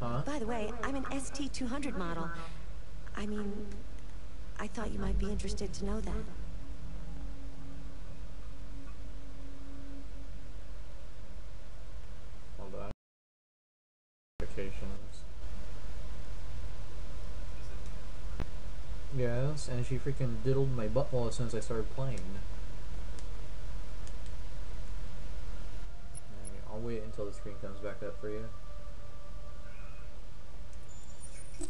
Huh? By the way, I'm an ST200 model. I mean, I thought you might be interested to know that. Hold on. Notifications. Yes, and she freaking diddled my butthole as soon as I started playing. Alright, I'll wait until the screen comes back up for you. Try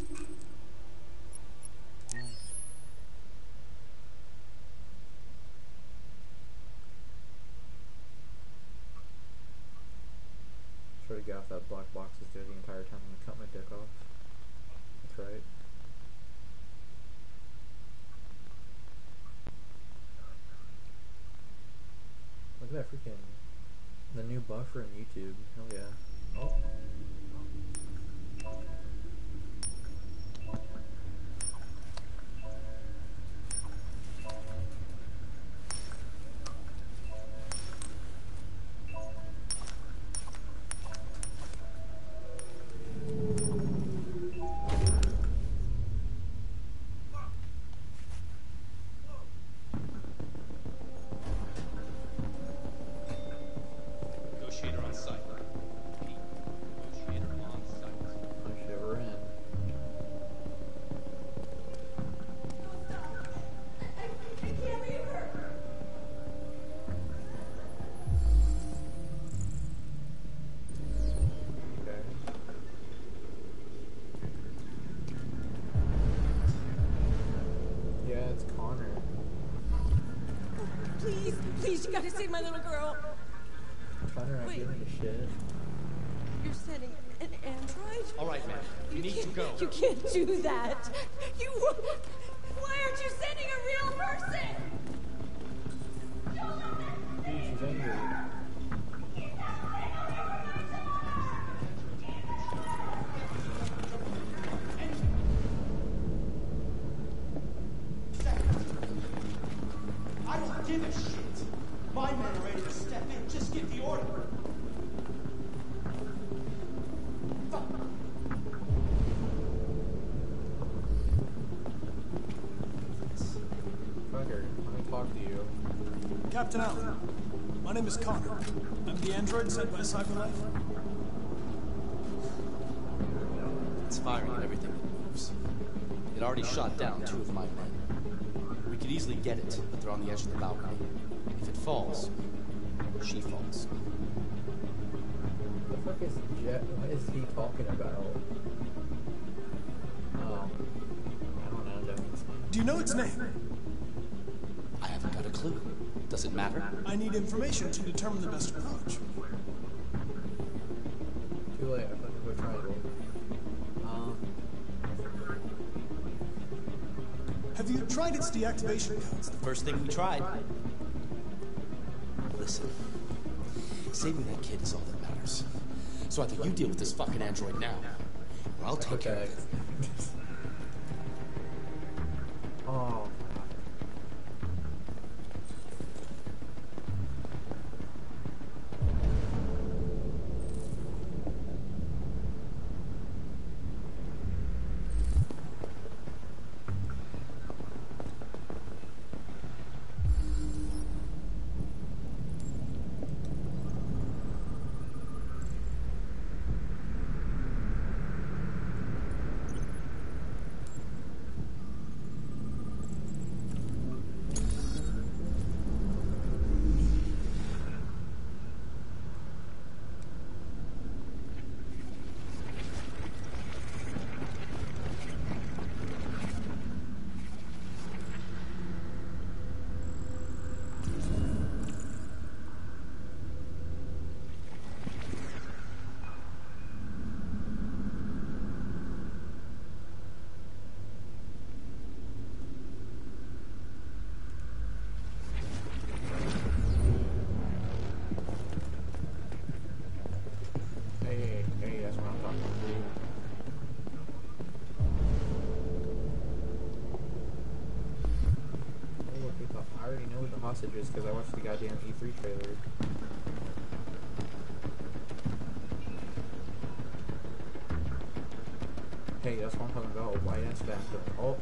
to get off that black box is there the entire time I'm gonna cut my dick off. That's right. Look at that freaking the new buffer in YouTube. Hell yeah. Oh. Please, you gotta save my little girl. Connor, not Wait. giving a shit. You're sending an android? All right, man. You need to go. You can't do that. Captain Allen, my name is Connor. I'm the android sent by CyberLife. It's firing at everything that moves. It already shot down two of my men. We could easily get it, but they're on the edge of the balcony. If it falls, she falls. The fuck is Jet? What is he talking about? Oh. I don't know, Do you know its name? I haven't got a clue. Does it matter? I need information to determine the best approach. Too late, I fucking put triangle. Um, Have you tried its deactivation codes? First thing we tried. Listen, saving that kid is all that matters. So I either you deal with this fucking android now, or I'll take care of it. oh. already know what the hostage is because I watched the goddamn E3 trailer. Hey, that's what I'm talking about. White ass bastard. Oh.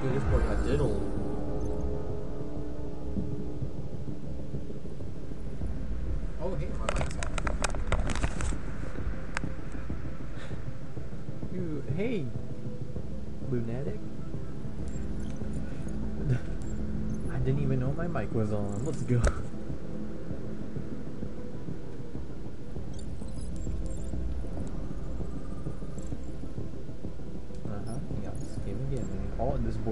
Dude, this boy got diddled. Oh, hey, my off. You, hey, lunatic. I didn't even know my mic was on. Let's go.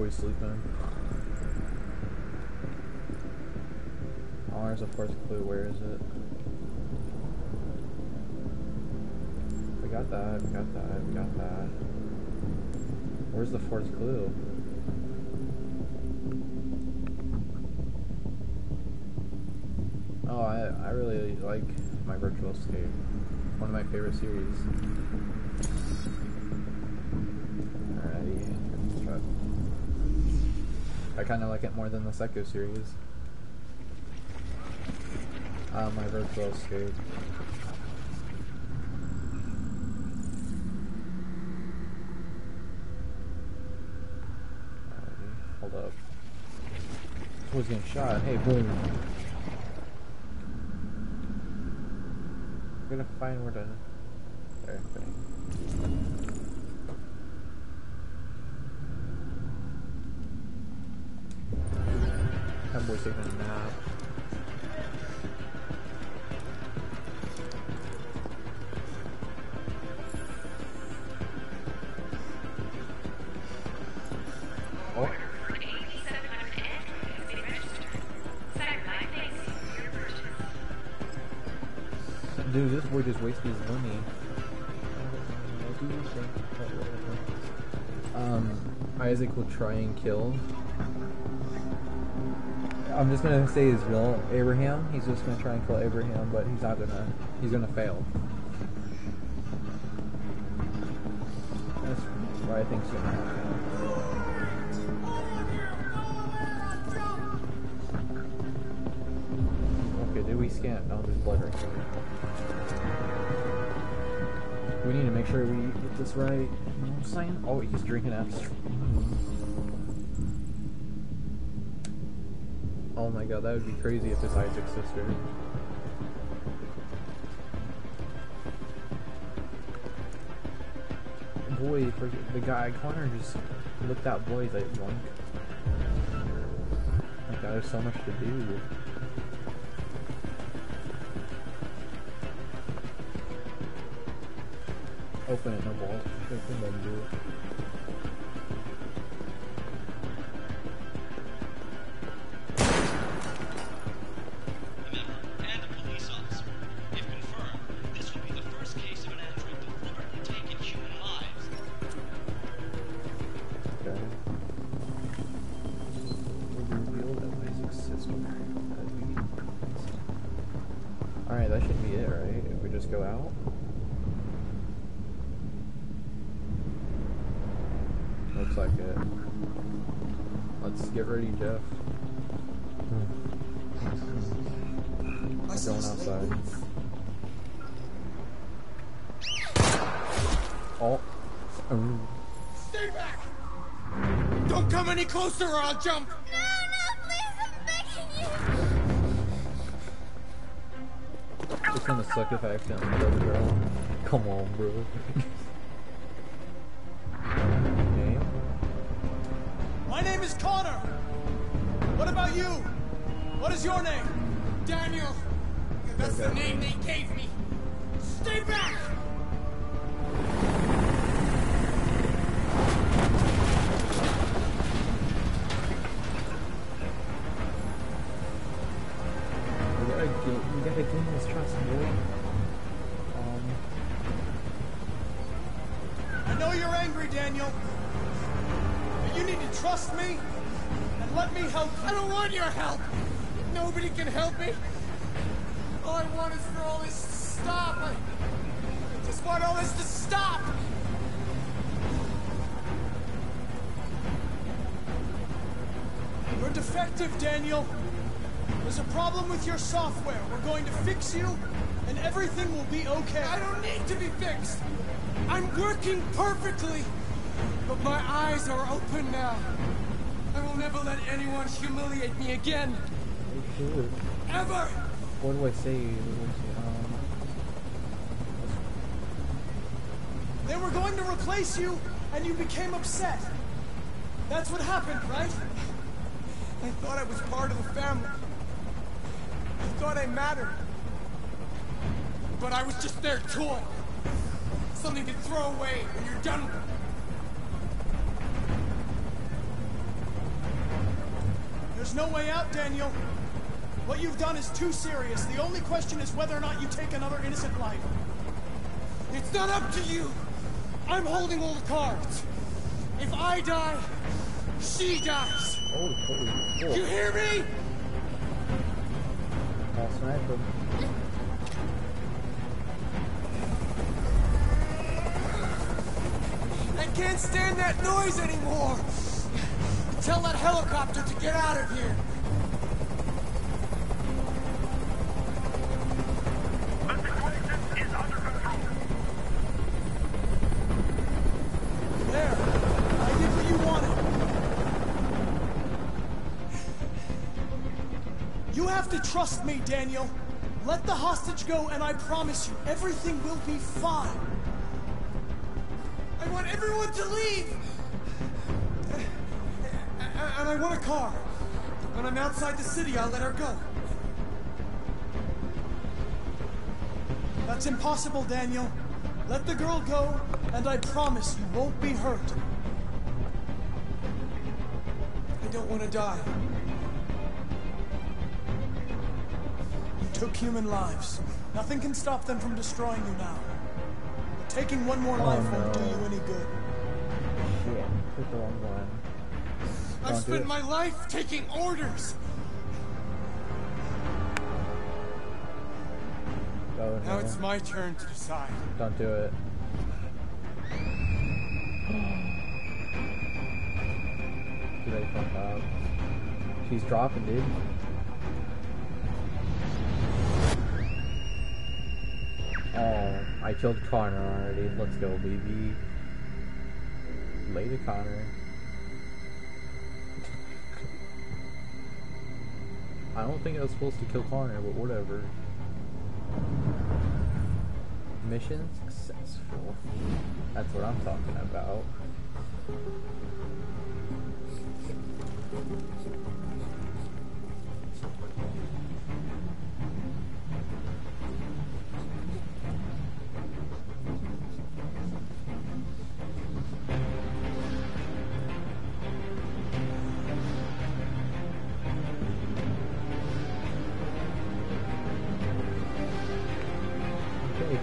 Boy's sleeping. There's a fourth clue. Where is it? We got that. We got that. We got that. Where's the fourth clue? Oh, I I really like my Virtual Escape. One of my favorite series. Alrighty, let's try. I kind of like it more than the Psycho series. Uh, my Virtual Escape. Hold up. Who's getting shot? Hey, boom. I'm gonna find where to. Try and kill. I'm just gonna say his real Abraham. He's just gonna try and kill Abraham, but he's not gonna. He's gonna fail. That's what I think's gonna happen. Okay, did we scan? No, there's blood right here. We need to make sure we get this right. You know what I'm saying? Oh, he's drinking after. Oh my god, that would be crazy if it's Isaac's sister. Boy, for the guy Connor just looked out boys like one. Like there's so much to do. Open it, no ball. Open them, do it. Closer or I'll jump! No, no, please, I'm begging you. It's gonna suck if I accidentally kill the girl. Come on, bro. Name? My name is Connor. What about you? What is your name? Daniel! That's the name they gave me! Stay back! Trust me and let me help I don't want your help! Nobody can help me! All I want is for all this to stop! I I just want all this to stop! You're defective, Daniel. There's a problem with your software. We're going to fix you, and everything will be okay. I don't need to be fixed! I'm working perfectly! But my eyes are open now. I will never let anyone humiliate me again! Ever! What do I say? What do I say? Um, They were going to replace you, and you became upset. That's what happened, right? I thought I was part of the family. I thought I mattered. But I was just their toy. Something to throw away when you're done with it. There's no way out, Daniel. What you've done is too serious. The only question is whether or not you take another innocent life. It's not up to you. I'm holding all the cards. If I die, she dies. oh, holy You hear me? I'll snipe him. I can't stand that noise anymore. Tell that helicopter to get out of here. There. I did what you wanted. You have to trust me, Daniel. Let the hostage go, and I promise you, everything will be fine. I want everyone to leave. I want a car. When I'm outside the city, I'll let her go. That's impossible, Daniel. Let the girl go, and I promise you won't be hurt. I don't want to die. You took human lives. Nothing can stop them from destroying you now. But taking one more Oh, life won't do you any good. Shit, picked the wrong one. I've spent my life taking orders. Go now it's my turn to decide. Don't do it. do they fuck up? She's dropping, dude. Oh, I killed Connor already. Let's go, baby. Later, Connor. I don't think I was supposed to kill Connor, but whatever. Mission successful. That's what I'm talking about.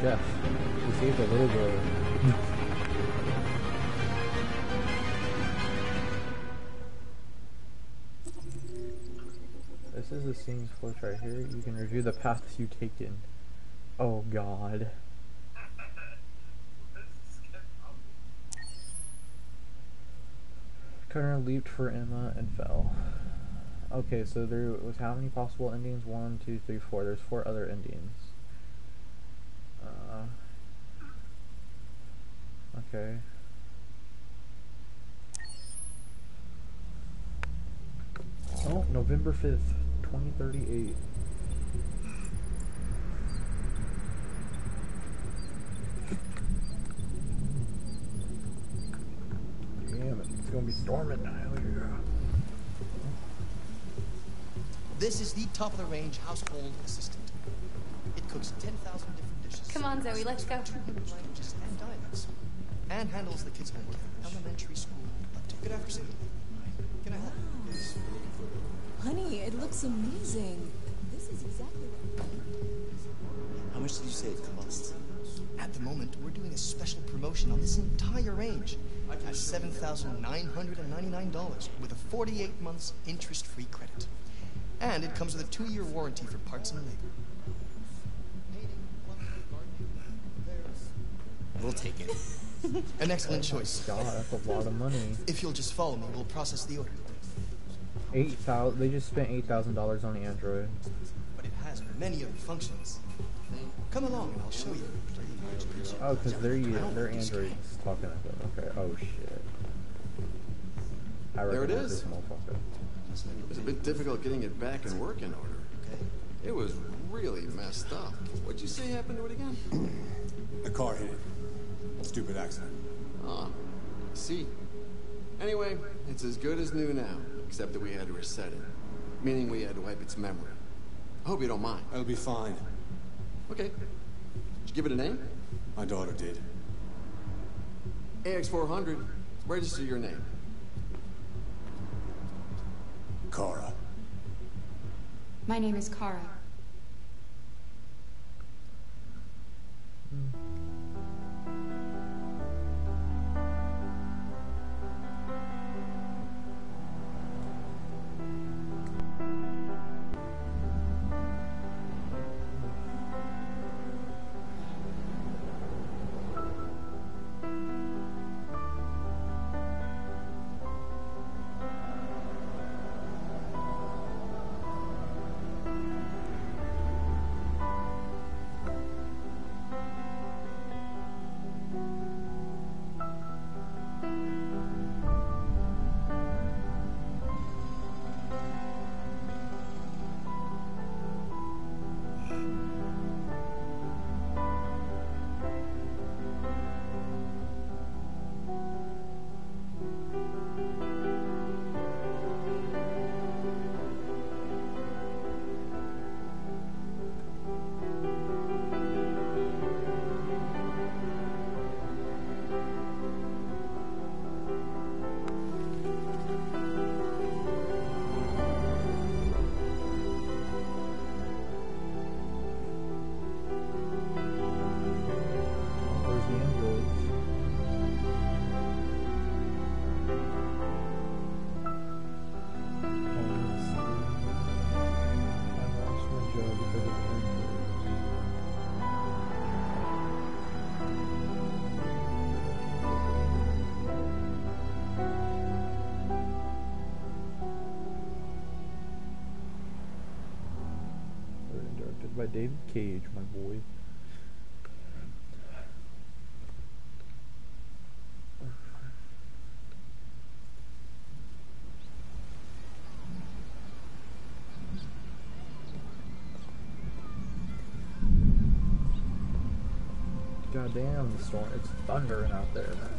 We saved a little girl. This is the scenes flip right here. You can review the paths you've taken. Oh god. Connor leaped for Emma and fell. Okay, so there was how many possible endings? One, two, three, four. There's four other endings. Uh, okay. Oh, November 5th, 2038. Damn it, it's gonna be storming now. Yeah. This is the top of the range household assistant. It cooks 10,000 different dishes. Come on, Zoe, let's go. And handles the kids' homework at elementary school. Good afternoon. Can I help? Honey, it looks amazing. This is exactly what. How much did you say it costs? At the moment, we're doing a special promotion on this entire range at $7,999 with a 48 months interest-free credit. And it comes with a two-year warranty for parts and labor. Painting, plumbing, gardening, repairs. We'll take it. An excellent oh choice. God, that's a lot of money. If you'll just follow me, we'll process the order. Eight thousand. They just spent eight thousand dollars on Android. But it has many other functions. Come along and I'll show you. Oh, because they're u- they're Androids talking at them. Okay. Oh shit. I There it recognize is. this motherfucker. It was a bit difficult getting it back in working order. Okay. It was really messed up. What'd you say happened to it again? The car hit it. Stupid accident. Ah, see. Anyway, it's as good as new now, except that we had to reset it. Meaning we had to wipe its memory. I hope you don't mind. It'll be fine. Okay. Did you give it a name? My daughter did. AX400. Register your name. Kara. My name is Kara. By David Cage, my boy. God damn, the storm. It's thundering out there. Would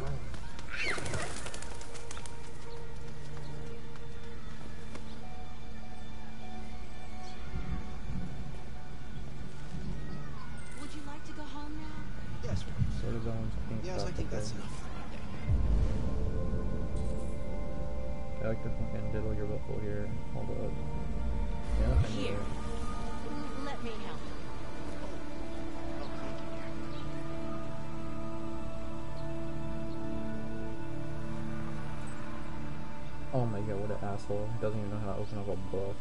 asshole. He doesn't even know how to open up a book.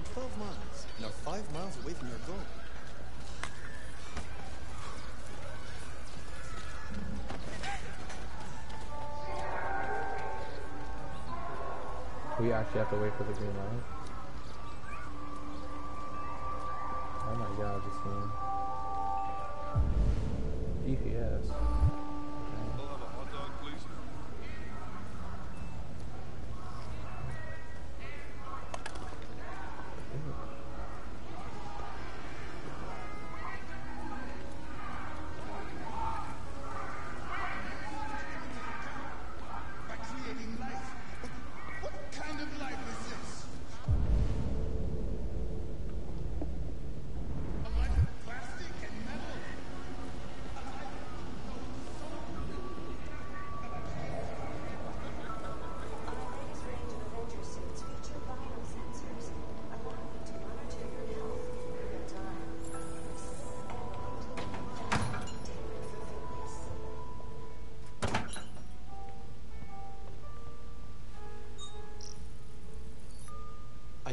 Run 12 miles and are five miles away from your goal. We actually have to wait for the green light.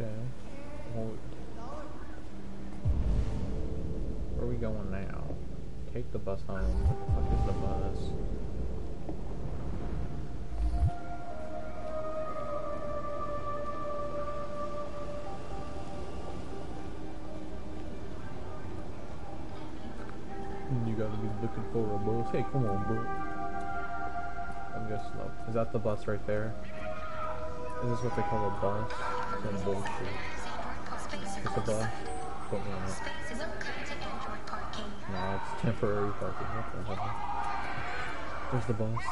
Okay. Where are we going now? Take the bus home. What the fuck is the bus? You gotta be looking for a bus. Hey, come on, bro. I'm just slow. Is that the bus right there? Is this what they call a bus? Some bullshit. On it. No, it's temporary parking. What the hell? Where's the bus?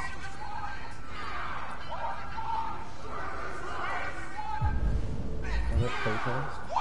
Is it protest?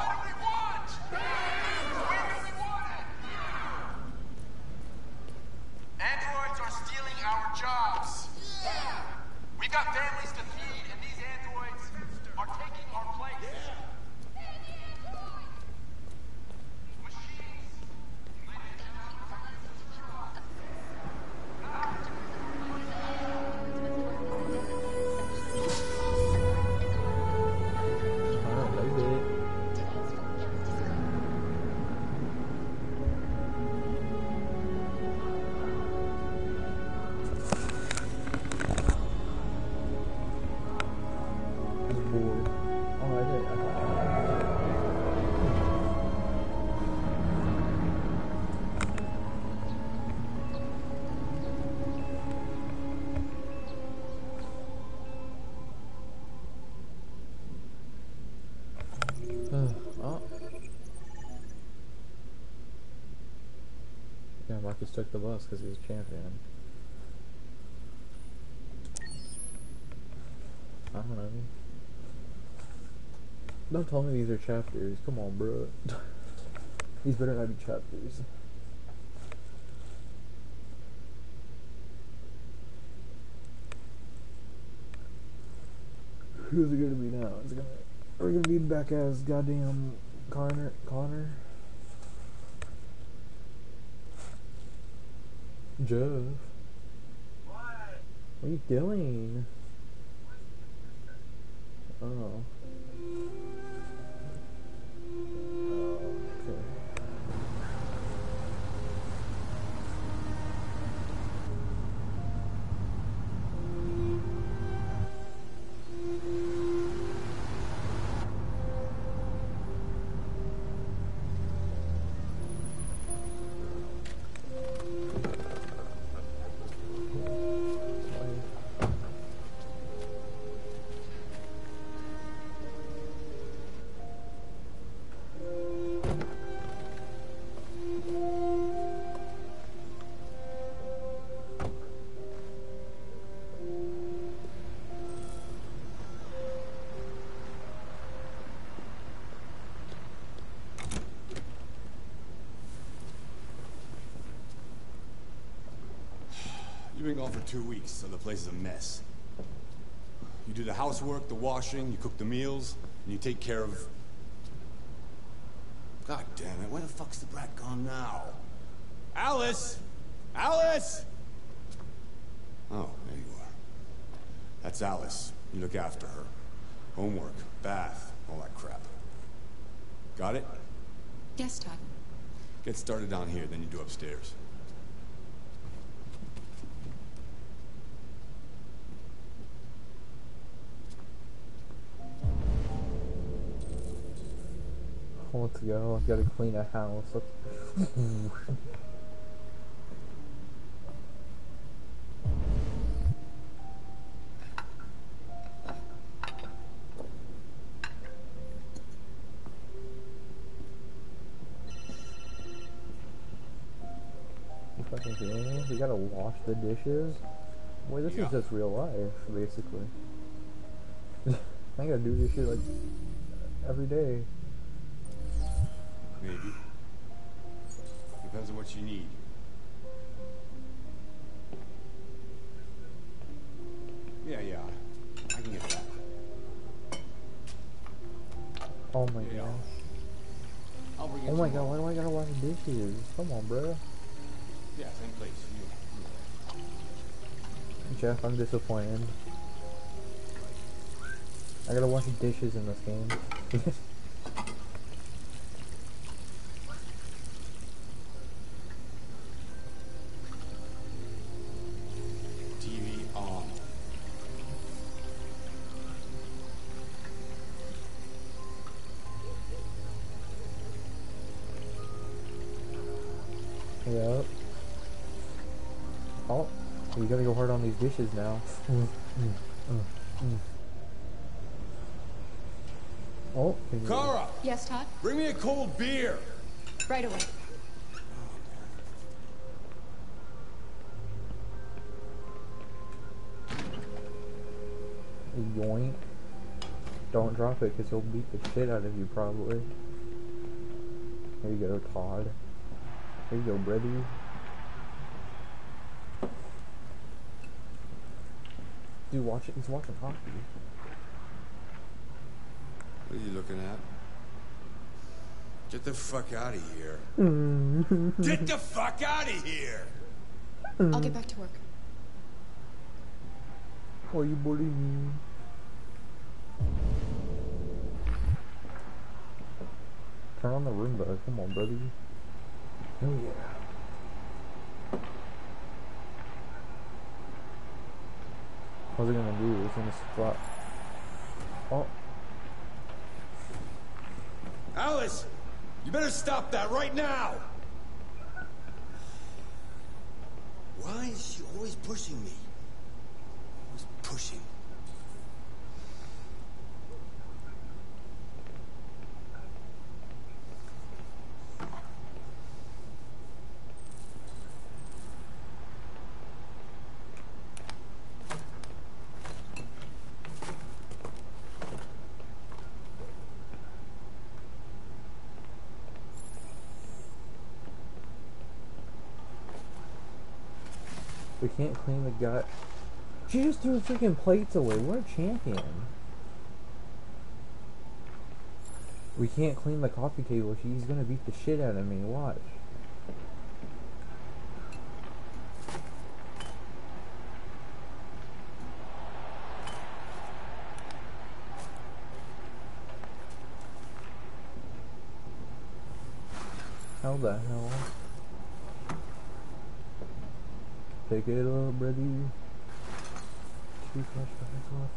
Took the bus because he was champion. I don't know. Don't tell me these are chapters. Come on, bro. these better not be chapters. Who's it gonna be now? Is it gonna? Are we gonna be back as goddamn Connor? Connor? Jeff. What? What are you doing? Oh. Oh, two weeks, so the place is a mess. You do the housework, the washing, you cook the meals, and you take care of... God damn it, where the fuck's the brat gone now? Alice! Alice! Oh, there you are. That's Alice. You look after her. Homework, bath, all that crap. Got it? Yes, Todd. Get started down here, then you do upstairs. Let's go. I gotta clean a house. Let's- You fucking kidding me? We gotta wash the dishes? Boy, this Yeah. is just real life, basically. I gotta do this shit like every day. Maybe. Depends on what you need. Yeah, yeah. I can get that. Oh my Yeah. god. I'll bring it Oh my god, why do I gotta wash dishes? Come on, bro. Yeah, same place. You- Jeff, I'm disappointed. I gotta wash dishes in this game. dishes now. Mm, mm, mm, mm. Oh, can Kara, Yes, Todd? bring me a cold beer. Right away. yoink. Don't drop it, cause he'll beat the shit out of you probably. There you go, Todd. There you go, Brady. Dude, watch it. He's watching hockey. What are you looking at? Get the fuck out of here. Mm. Get the fuck out of here! I'll get mm. back to work. Why you bullying me? Turn on the Roomba. Come on, buddy. Oh yeah. What's it gonna do? It's gonna spot. Oh, Alice! You better stop that right now! Why is she always pushing me? Always pushing. We can't clean the gut. She just threw freaking plates away. What a champion. We can't clean the coffee table. She's gonna beat the shit out of me. Watch. How the hell? Pick it up, off.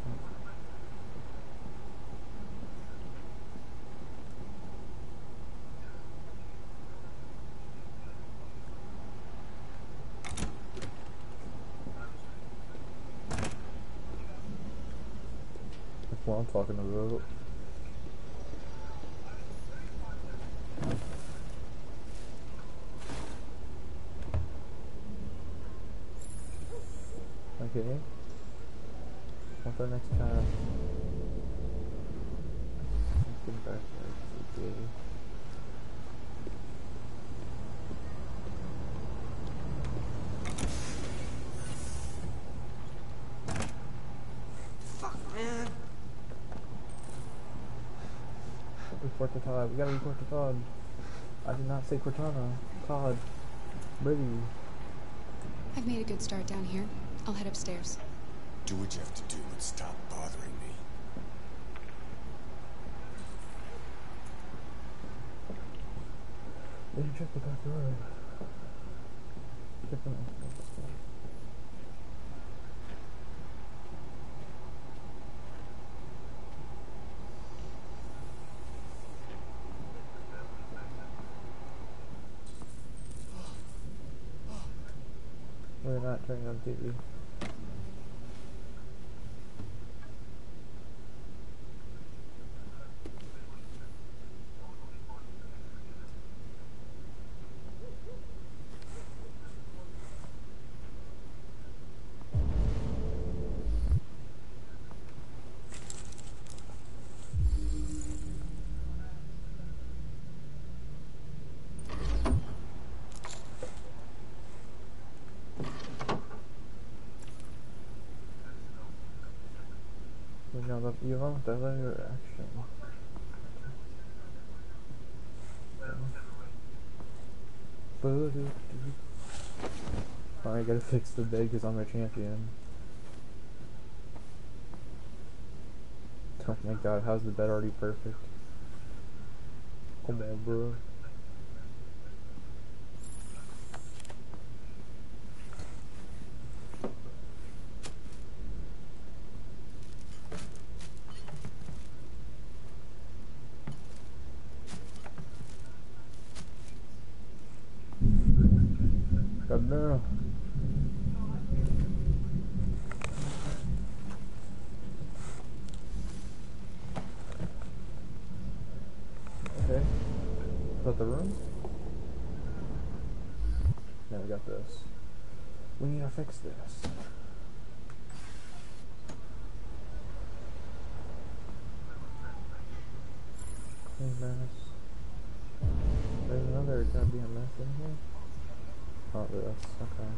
That's what I'm talking about. Okay. What's our next time? Something back there. Okay. Fuck, man. Report to Todd. We gotta report to Todd. I did not say Cortana. Todd. Brady. I've made a good start down here. I'll head upstairs. Do what you have to do, but stop bothering me. Didn't check the back. Check the We're not turning on TV. Know, the, you want the other action. Alright, gotta fix the bed because I'm a champion. Oh my god, how's the bed already perfect? Oh Come on, bro. God damn. Okay. Is that the room? Now we got this. We need to fix this. Mess. There's another goddamn mess in here. Oh, Not this, okay.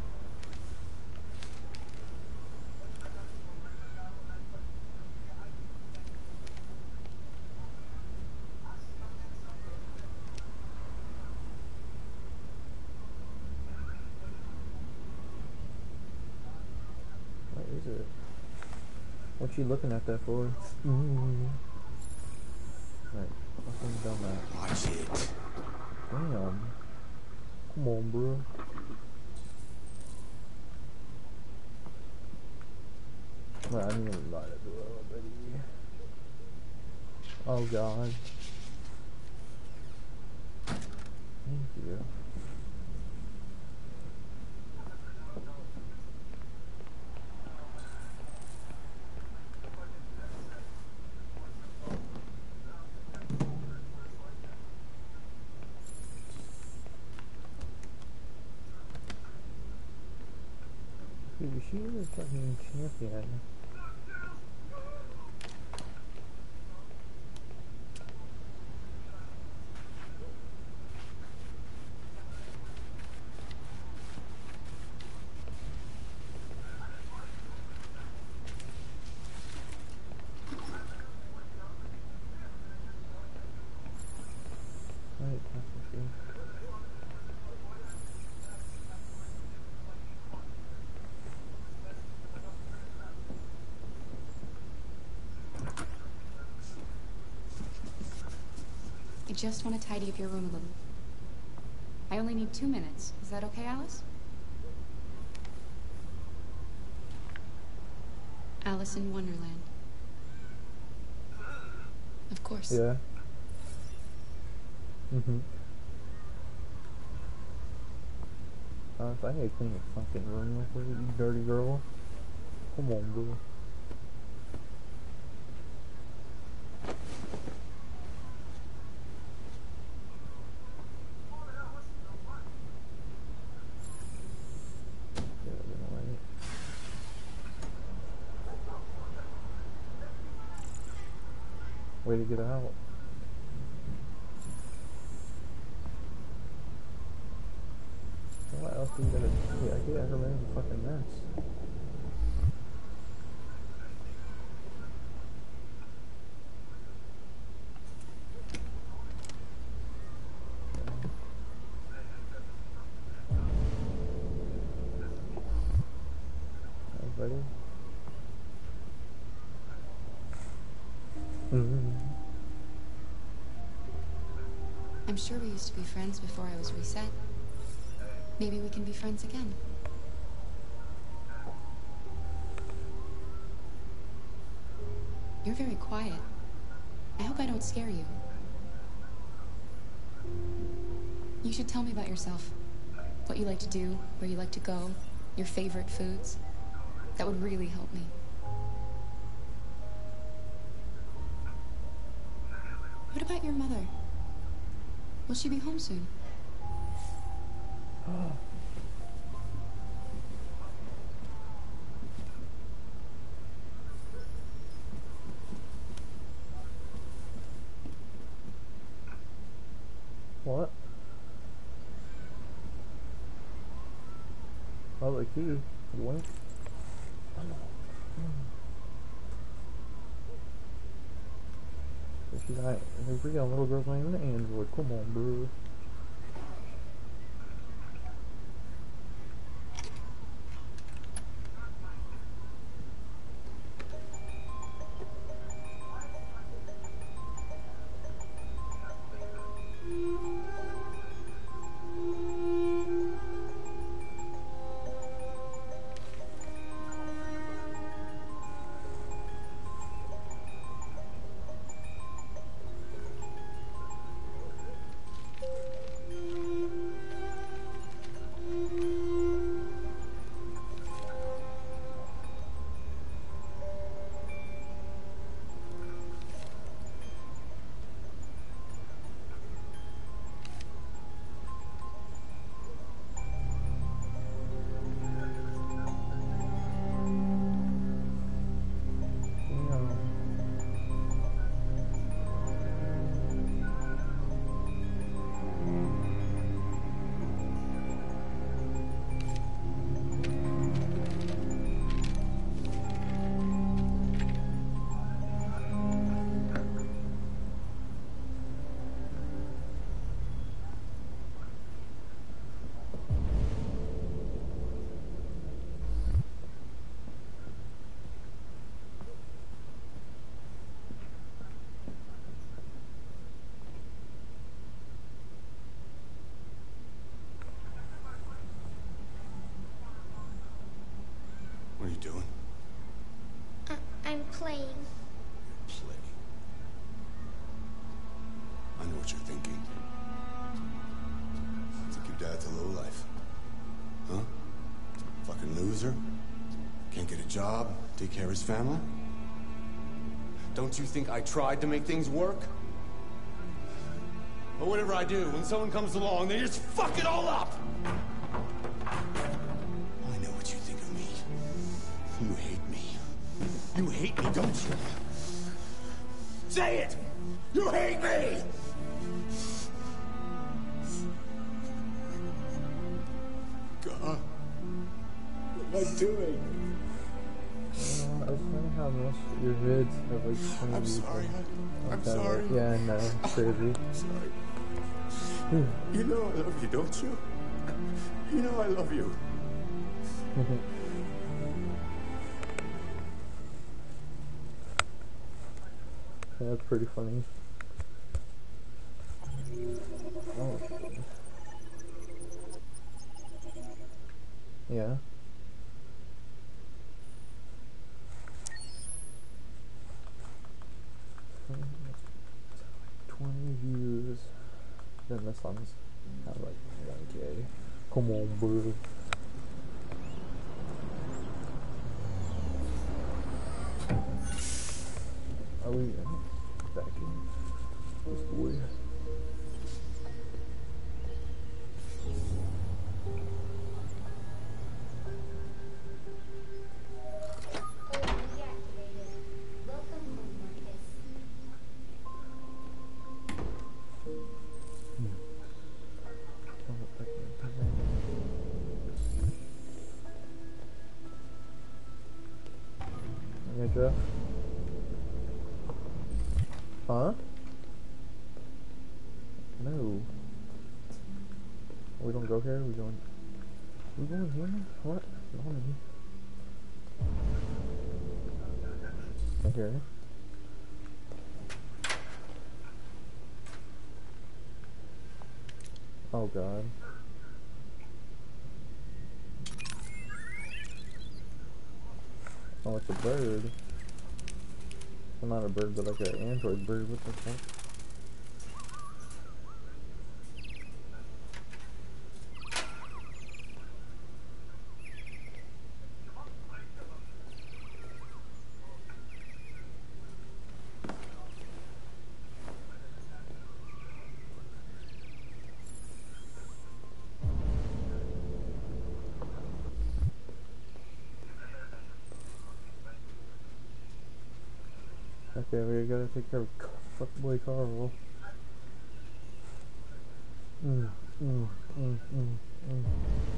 What is it? What you looking at that for? Mm. Right, fucking that. Watch it. Damn. Come on, bro. Well, I need to light it a little. Oh god. Thank you. Dude, she is a fucking champion. Just want to tidy up your room a little. I only need two minutes. Is that okay, Alice? Alice in Wonderland. Of course. Yeah. Mm-hmm. Honest, I need to clean your fucking room you dirty girl. Come on, bro. Yeah, been alright. Get out. What else are you gonna do? I can't ever make a fucking mess. Everybody. Mm-hmm. I'm sure we used to be friends before I was reset. Maybe we can be friends again. You're very quiet. I hope I don't scare you. You should tell me about yourself. What you like to do, where you like to go, your favorite foods. That would really help me. What about your mother? Will she be home soon? What? Oh, the key. Job, take care of his family? Don't you think I tried to make things work? But whatever I do, when someone comes along, they just fuck it all up! Love you, you? Know I love you. That's pretty funny. Oh. Yeah. Twenty views. Then this one's have like one K. Come on, bro. Oh God. Oh, it's a bird. Well, not a bird, but like an android bird. What the fuck? Okay, we gotta take care of fuckboy Carl. Mm, mm, mm, mm, mm.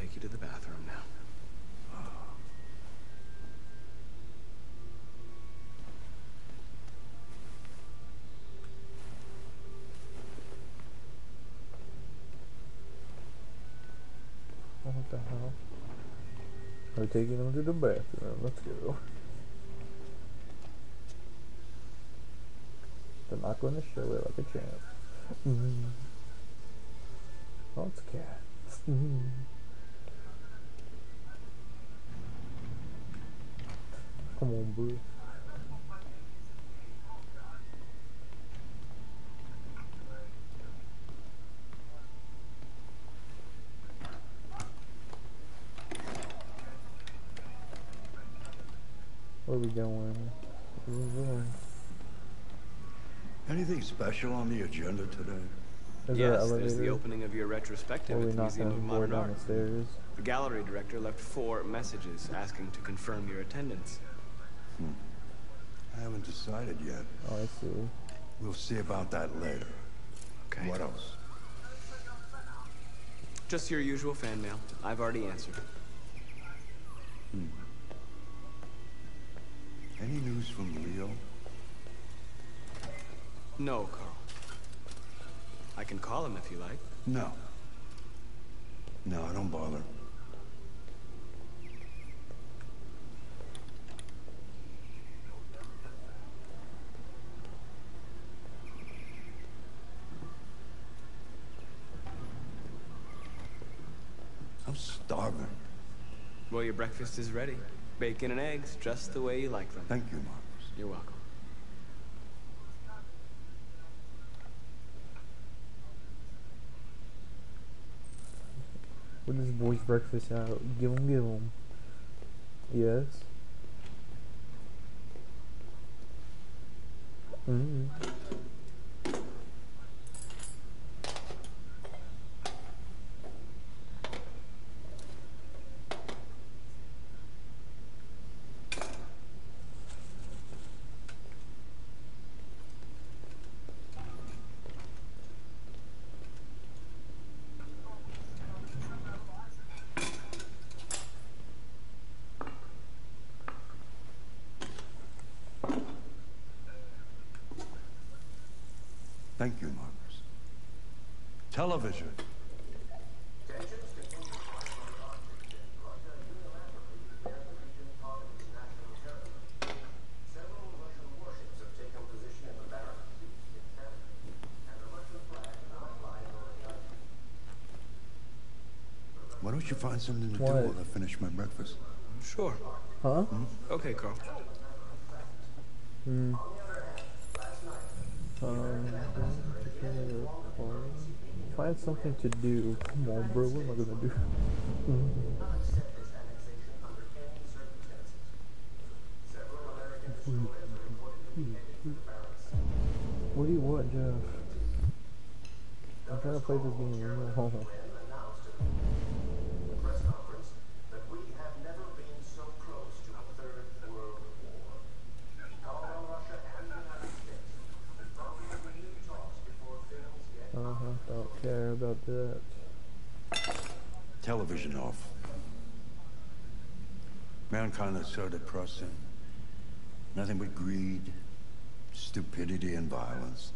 take you to the bathroom now. What the hell? We're taking them to the bathroom. Let's go. They're not going to show it like a champ. Mm. Oh, it's a cat. Mm. Come on, bro. Where we going? Where we going? Anything special on the agenda today? Is there yes, there's the opening of your retrospective at the Museum of Modern Art. the? The gallery director left four messages asking to confirm your attendance. I haven't decided yet. Oh, I see. We'll see about that later. Okay. What else? Just your usual fan mail. I've already answered. Hmm. Any news from Leo? No, Carl. I can call him if you like. No. No, I don't bother. I'm starving. Well, your breakfast is ready. Bacon and eggs, just the way you like them. Thank you, Marcus. You're welcome. When this boy's breakfast out, give him, give him. Yes. Mm. Thank you, Marcus. Television. Why don't you find something to What? do while I finish my breakfast? Sure. Huh? Okay, Carl. Hmm. Um, find something to do. Come on, bro. What am I gonna do? what do you want, Jeff? I'm trying to play this game. No. Uh-huh. Don't care about that. Television off. Mankind is so depressing. Nothing but greed, stupidity, and violence.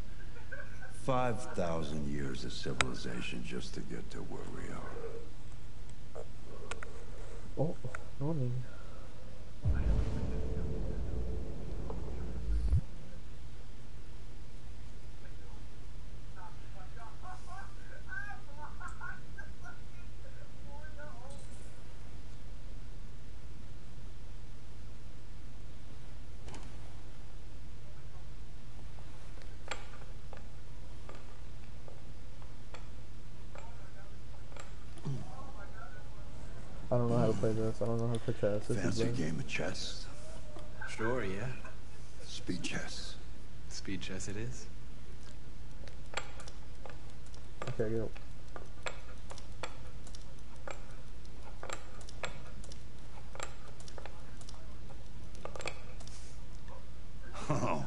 5,000 years of civilization just to get to where we are. Oh, morning. I don't know how to play this. I don't know how to play chess. This is Fancy bad. game of chess? Sure, yeah. Speed chess. Speed chess it is. Okay, go. Oh.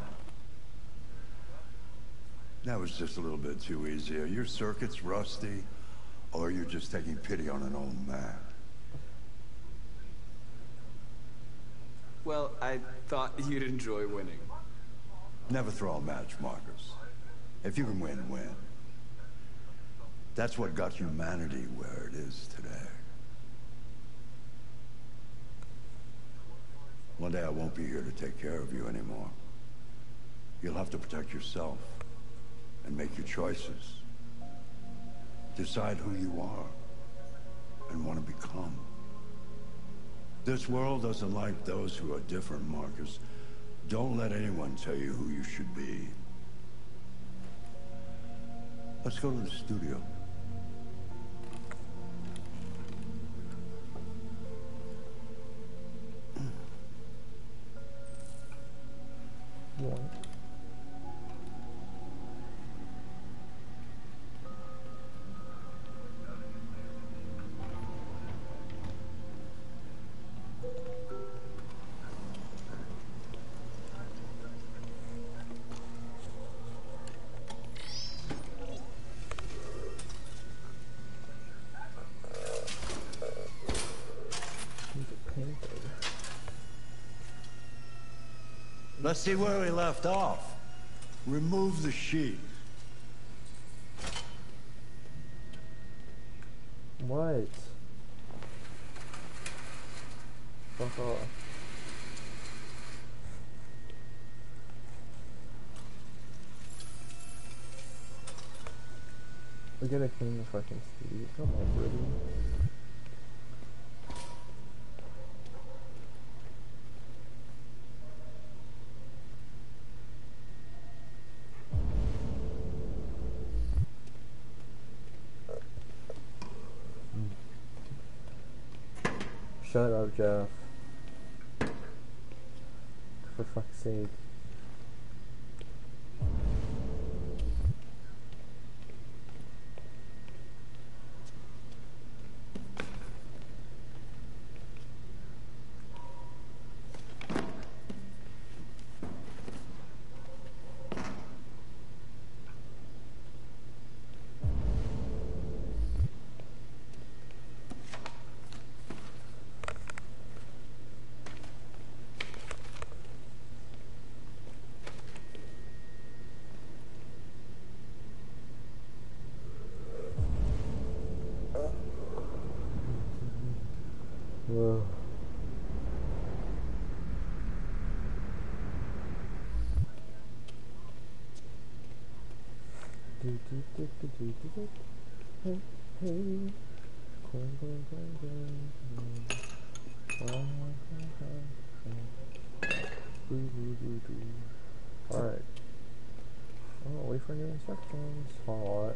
That was just a little bit too easy. Are your circuits rusty? Or are you're just taking pity on an old man? Well, I thought you'd enjoy winning. Never throw a match, Marcus. If you can win, win. That's what got humanity where it is today. One day I won't be here to take care of you anymore. You'll have to protect yourself and make your choices. Decide who you are and want to become. This world doesn't like those who are different, Marcus. Don't let anyone tell you who you should be. Let's go to the studio. Let's see where we left off. Remove the sheet. What? Fuck off. We gotta clean the fucking street. Come on, Brady. Shut up, Jeff. For fuck's sake. Ugh. Do, do, do, do. Hey, hey. Boo, boo, boo, boo. Alright. Oh, wait for new instructions. Alright.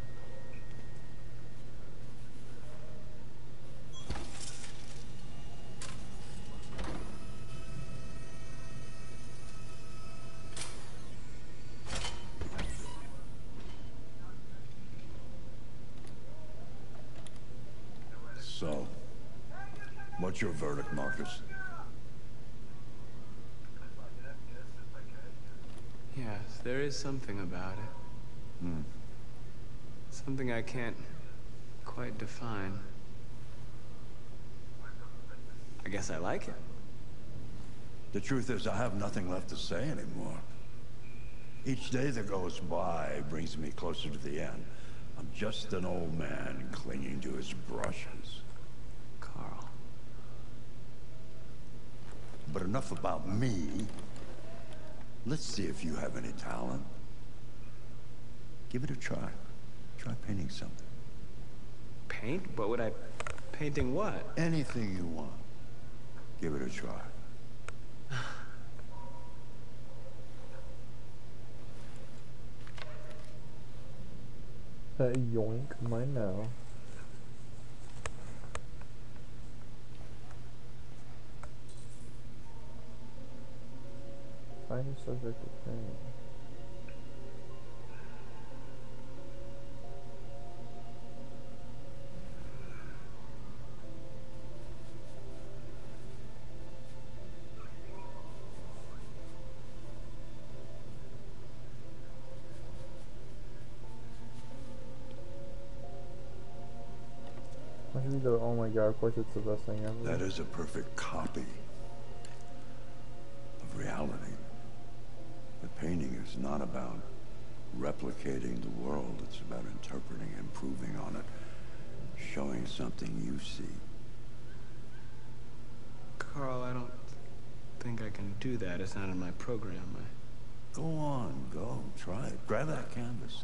So, what's your verdict, Marcus? Yes, there is something about it. Hmm. Something I can't quite define. I guess I like it. The truth is, I have nothing left to say anymore. Each day that goes by brings me closer to the end. I'm just an old man clinging to his brushes. Carl. But enough about me. Let's see if you have any talent. Give it a try. Try painting something. Paint? What would I... Painting what? Anything you want. Give it a try. Uh, yoink, mine now. Find a subject to paint. I should be the, oh my god, of course it's the best thing ever. That is a perfect copy is not about replicating the world. It's about interpreting, improving on it, showing something you see. Carl, I don't think I can do that. It's not in my program. I... Go on, go, try it. Grab that canvas.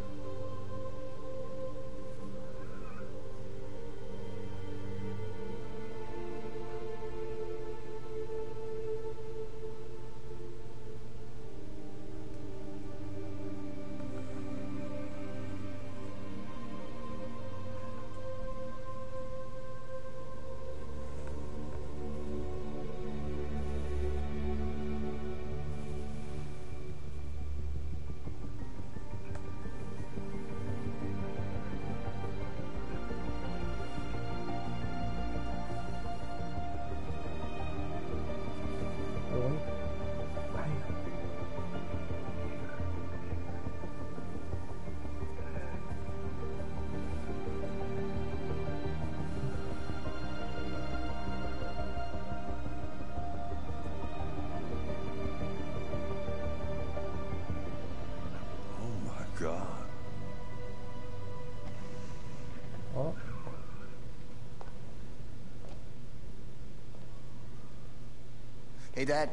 Hey, Dad.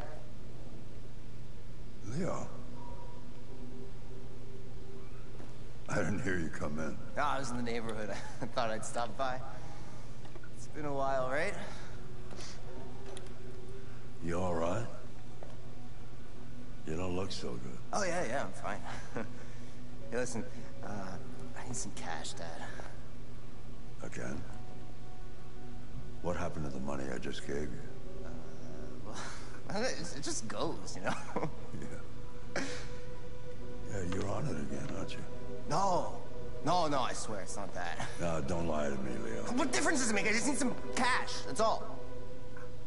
Leo. I didn't hear you come in. No, I was in the neighborhood. I thought I'd stop by. It's been a while, right? You all right? You don't look so good. Oh, yeah, yeah, I'm fine. hey, listen, uh, I need some cash, Dad. Again? What happened to the money I just gave you? It just goes, you know? Yeah, you're on it again, aren't you? no. No, no, I swear, it's not that. No, don't lie to me, Leo. What difference does it make? I just need some cash, that's all.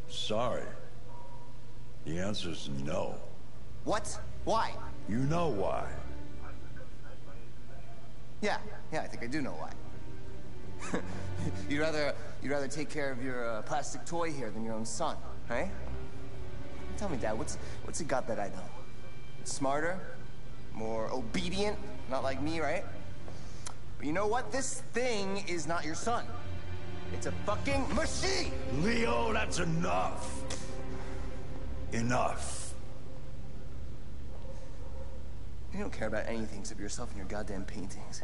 Sorry. The answer's no. What? Why? You know why. Yeah, yeah, I think I do know why. you'd rather you'd rather take care of your uh, plastic toy here than your own son, right? Tell me, Dad, what's what's he got that I don't? Smarter, more obedient, not like me, right? But you know what? This thing is not your son. It's a fucking machine. Leo, that's enough. Enough. You don't care about anything except yourself and your goddamn paintings.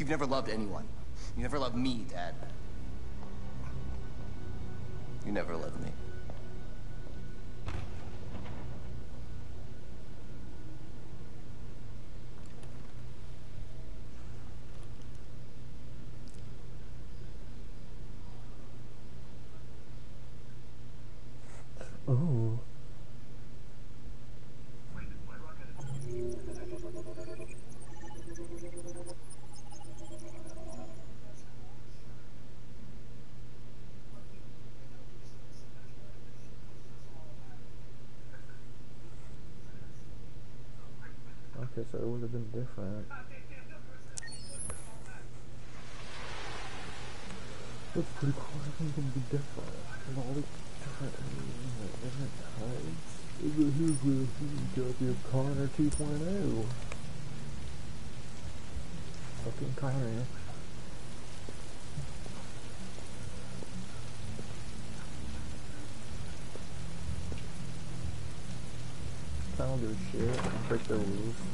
You've never loved anyone. You never loved me, Dad. You never loved me. Oh. Okay, so it would have been different. That's pretty cool. It can be different. There's all these different, different types. Here's the goddamn Connor 2.0. Fucking Connor. I don't give a shit. Break the rules.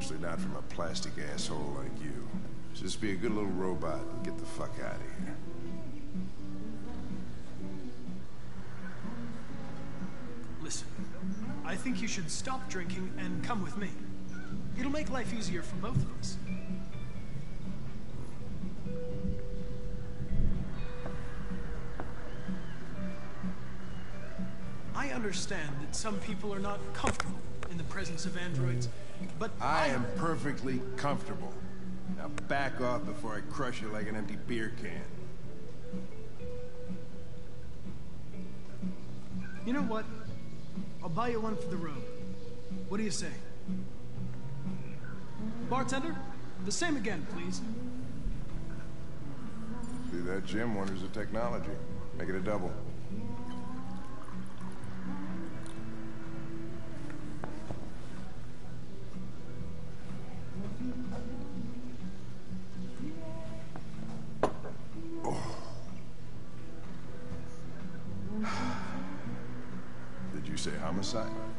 Especially not from a plastic asshole like you. Just be a good little robot and get the fuck out of here. Listen, I think you should stop drinking and come with me. It'll make life easier for both of us. I understand that some people are not comfortable in the presence of androids, but I am perfectly comfortable. Now back off before I crush you like an empty beer can. You know what? I'll buy you one for the road. What do you say? Bartender, the same again, please. See that, Jim? Wonders of technology. Make it a double. You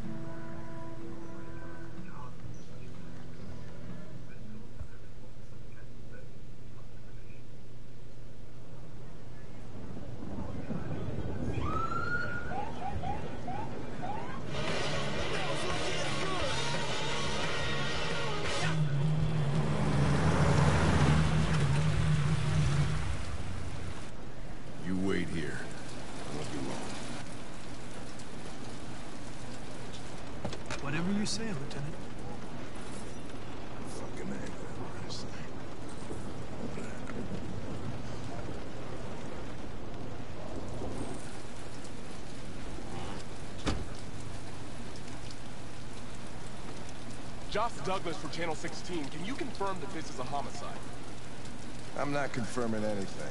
Josh Douglas for Channel 16. Can you confirm that this is a homicide? I'm not confirming anything.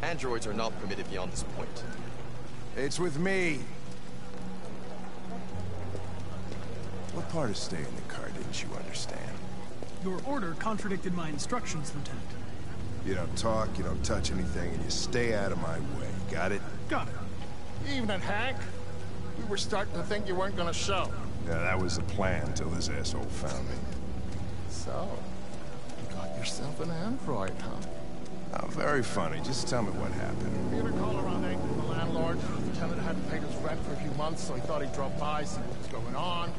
Androids are not permitted beyond this point. It's with me. Part of staying in the car didn't you understand? Your order contradicted my instructions, Lieutenant. You don't talk, you don't touch anything, and you stay out of my way. Got it? Got it. Evening, Hank. We were starting to think you weren't gonna show. Yeah, that was the plan until this asshole found me. So, you got yourself an android, huh? Oh, very funny. Just tell me what happened. We had a call around 8 from the landlord. The tenant hadn't paid his rent for a few months, so he thought he'd drop by, see what was going on.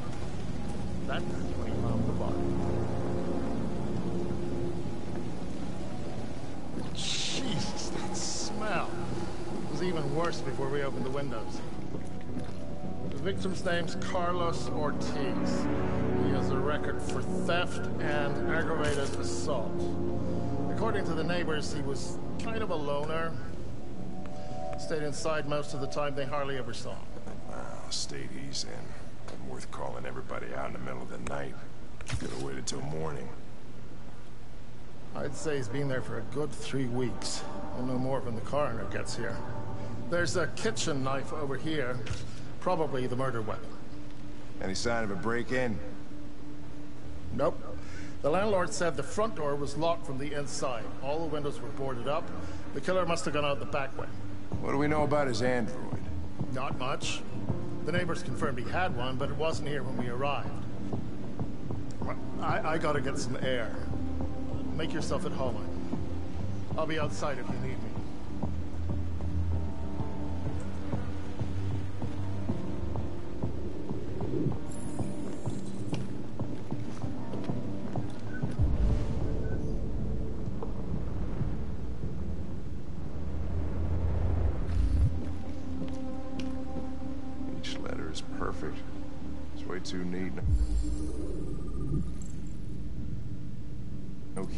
Jesus, that smell. It was even worse before we opened the windows. The victim's name's Carlos Ortiz. He has a record for theft and aggravated assault. According to the neighbors, he was kind of a loner. Stayed inside most of the time. They hardly ever saw him. Wow, stayed easy. Wasn't worth calling everybody out in the middle of the night. Could have waited till morning. I'd say he's been there for a good three weeks. We'll know more when the coroner gets here. There's a kitchen knife over here. Probably the murder weapon. Any sign of a break-in? Nope. The landlord said the front door was locked from the inside. All the windows were boarded up. The killer must have gone out the back way. What do we know about his android? Not much. The neighbors confirmed he had one, but it wasn't here when we arrived. I, I gotta get some air. Make yourself at home. I'll be outside if you need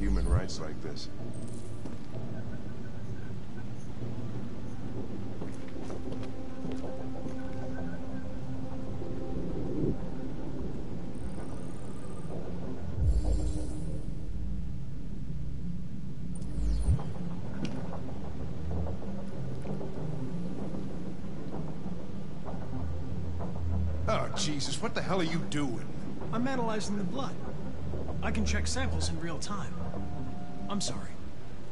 human rights like this. Oh, Jesus, what the hell are you doing? I'm analyzing the blood. I can check samples in real time. I'm sorry.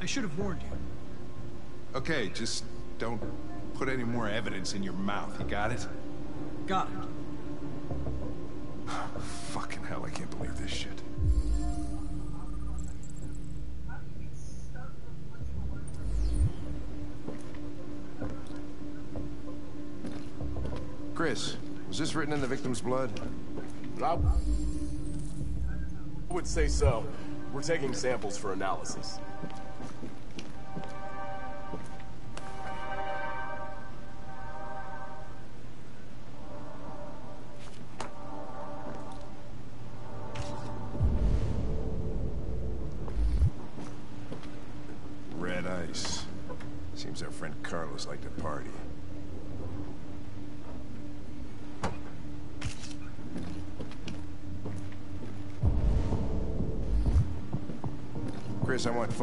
I should have warned you. Okay, just don't put any more evidence in your mouth, you got it? Got it. Fucking hell, I can't believe this shit. Chris, was this written in the victim's blood? I would say so. We're taking samples for analysis.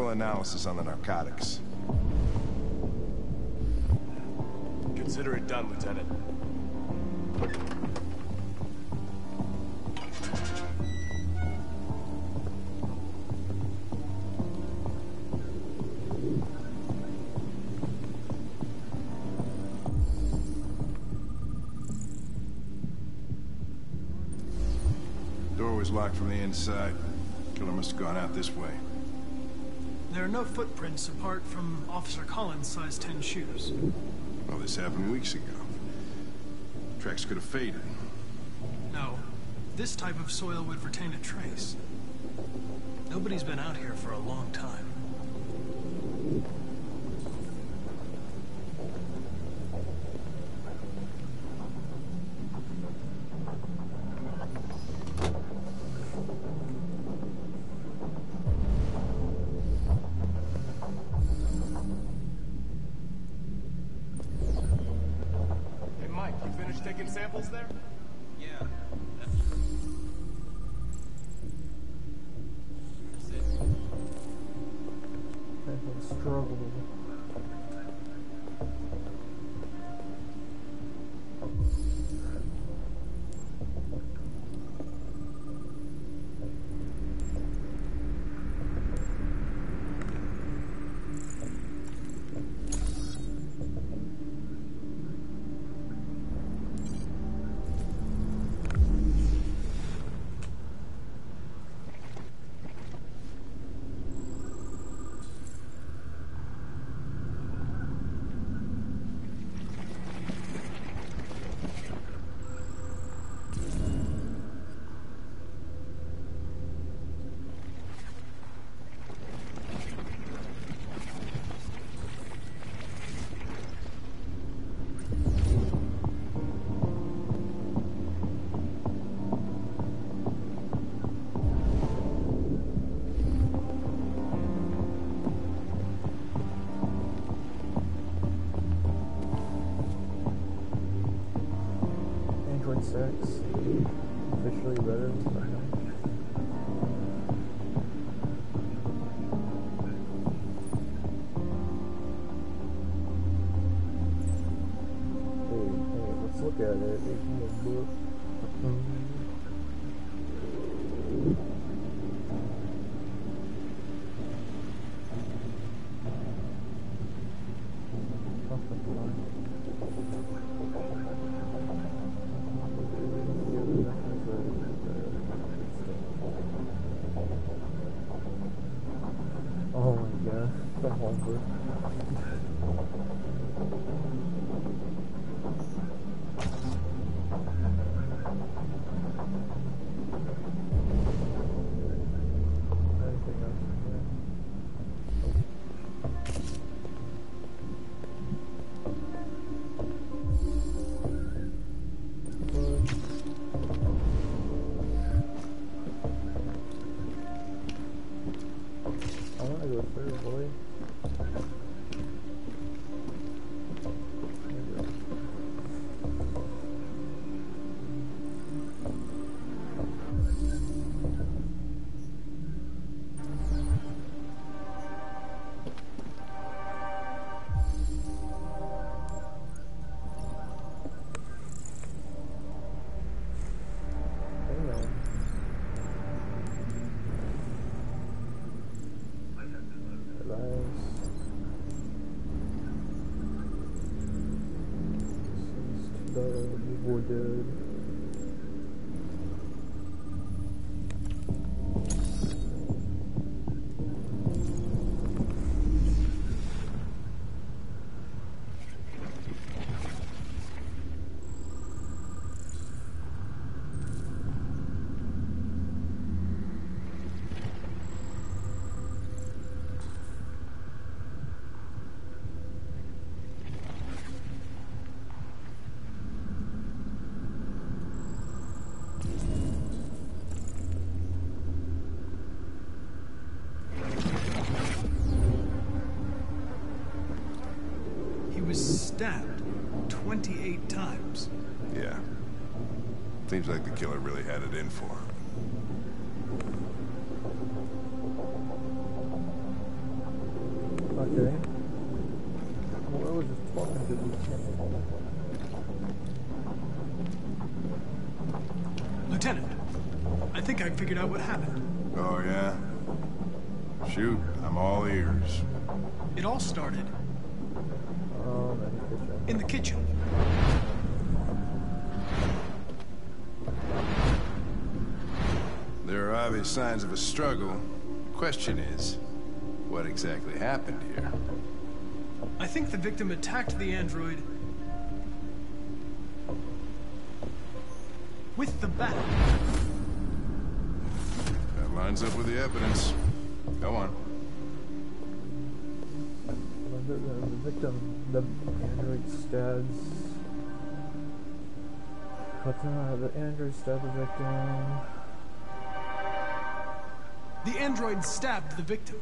Chris, I want full analysis on the narcotics. Consider it done, Lieutenant. Door was locked from the inside. Killer must have gone out this way. There are no footprints apart from Officer Collins' size 10 shoes. Well, this happened weeks ago. tracks could have faded. No. This type of soil would retain a trace. Nobody's been out here for a long time. Oh my god, the homework. Deceased dog, boy dead. He was stabbed 28 times. Yeah. Seems like the killer really had it in for him. Okay. Well, I was just talking to these Lieutenant, I think I figured out what happened. Oh, yeah? Shoot, I'm all ears. It all started in the kitchen. in the kitchen. There are obvious signs of a struggle. The question is, what exactly happened here? I think the victim attacked the android with the bat. That lines up with the evidence. Go on. The, the, the victim, the android stabs. But uh, the android stabbed the victim. The android stabbed the victim.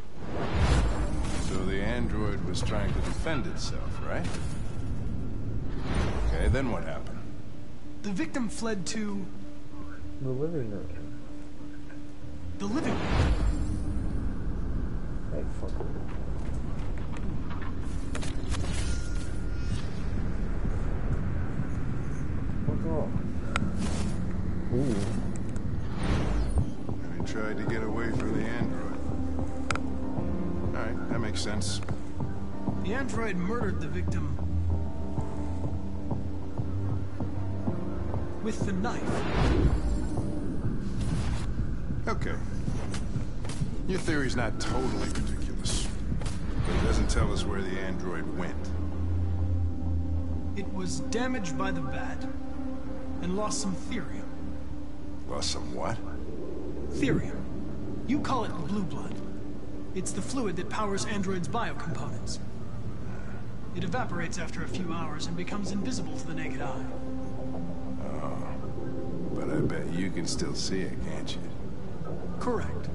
So the android was trying to defend itself, right? Okay, then what happened? The victim fled to The living room. the living room. Hey. Fuck The android murdered the victim with the knife. Okay. Your theory's not totally ridiculous. But it doesn't tell us where the android went. It was damaged by the bat and lost some thirium. Lost some what? Thirium. You call it blue blood. It's the fluid that powers androids' biocomponents. It evaporates after a few hours and becomes invisible to the naked eye. Oh. But I bet you can still see it, can't you? Correct.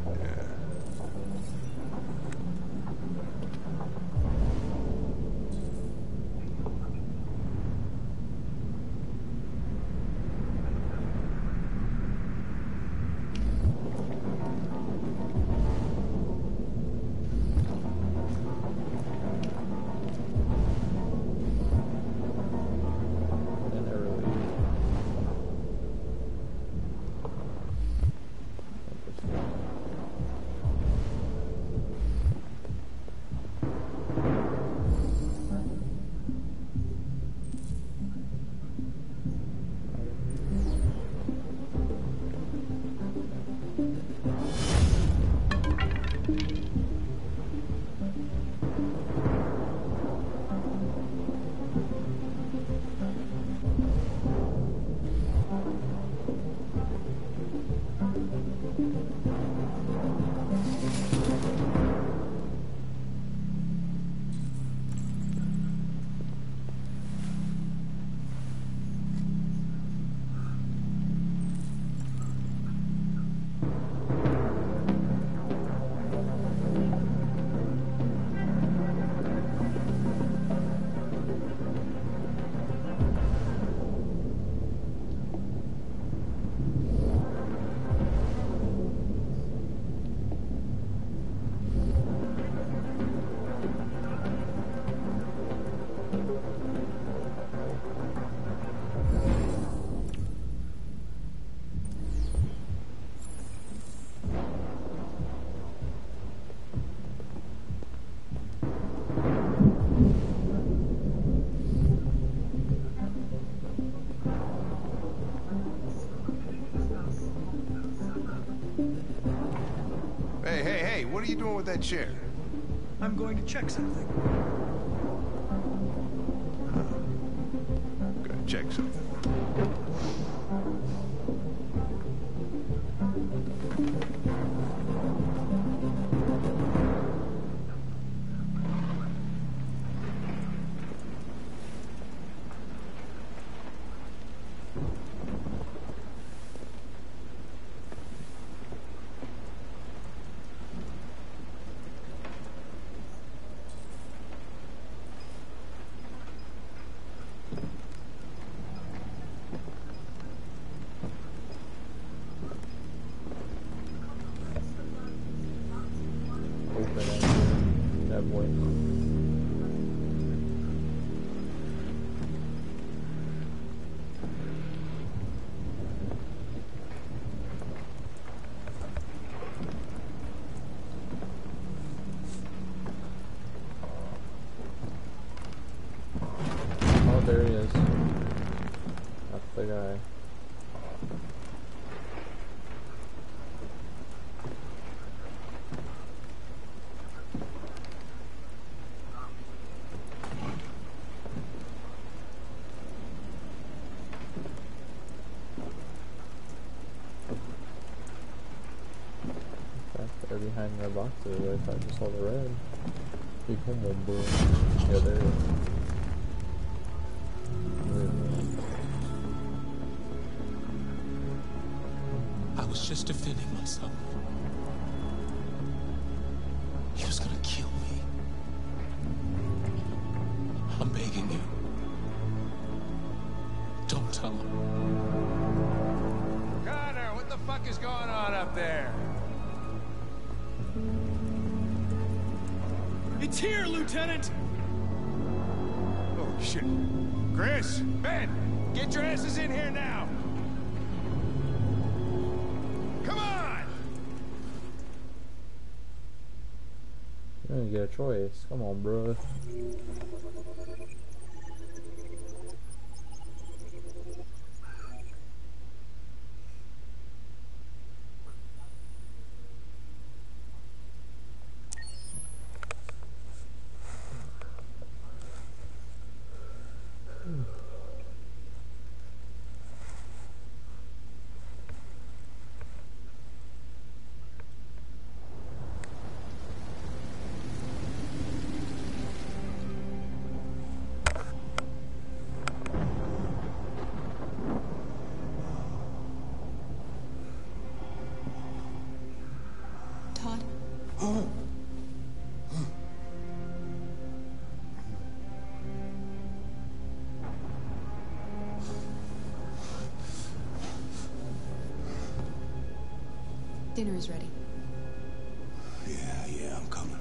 What are you doing with that chair? I'm going to check something. Uh, gotta check something. Are behind the boxes. I thought I just saw the red. Hey, come on, bro. Yeah, there it is. I was just defending myself. He was gonna kill me. I'm begging you. Don't tell him. Connor, what the fuck is going on up there? It's here, Lieutenant! Oh, shit. Chris, Ben, get your asses in here now. Dinner is ready. Yeah, yeah, I'm coming.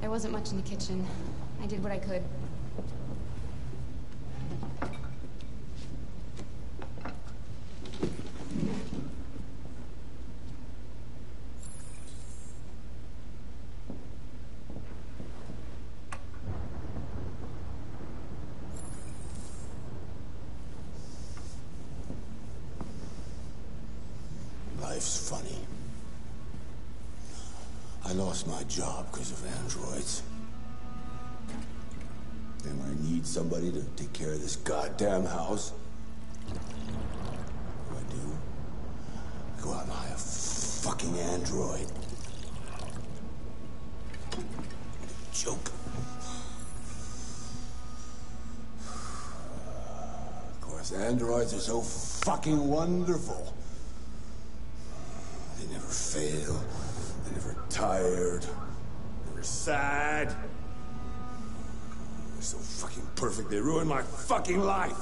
There wasn't much in the kitchen. I did what I could. Life's funny. I lost my job because of androids. And I need somebody to take care of this goddamn house, what do I do? Go out and hire a fucking android. Joke. Of course, androids are so fucking wonderful. My fucking life.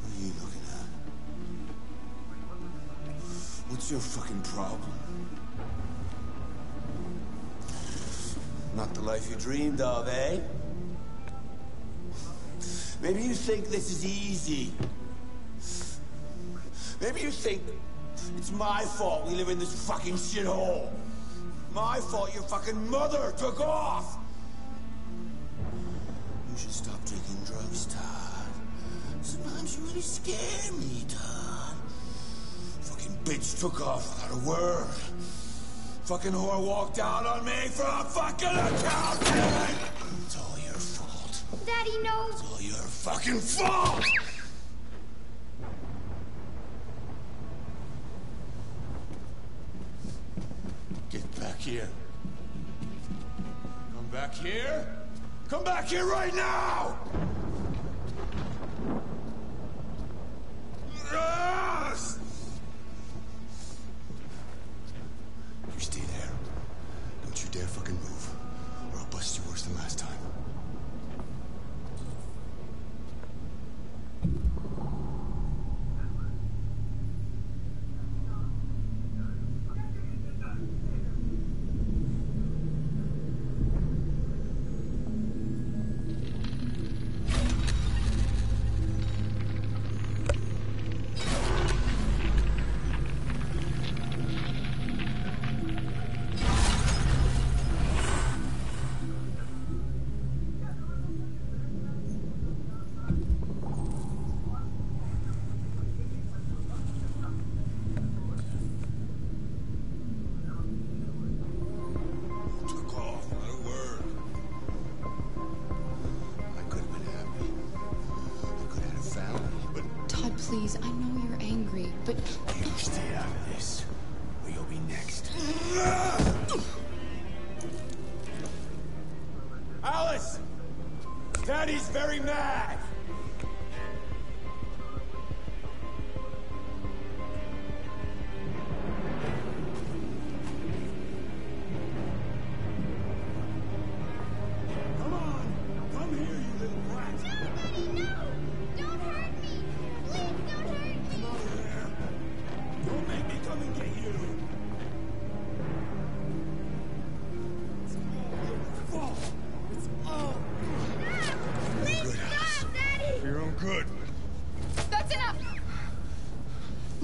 What are you looking at? What's your fucking problem? Not the life you dreamed of, eh? Maybe you think this is easy. Maybe you think it's my fault we live in this fucking shithole. My fault your fucking mother took off. You should stop taking drugs, Todd. Sometimes you really scare me, Todd. Fucking bitch took off without a word. Fucking whore walked out on me for a fucking accountant! It's all your fault. Daddy, knows. It's all your fucking fault! Come back right now!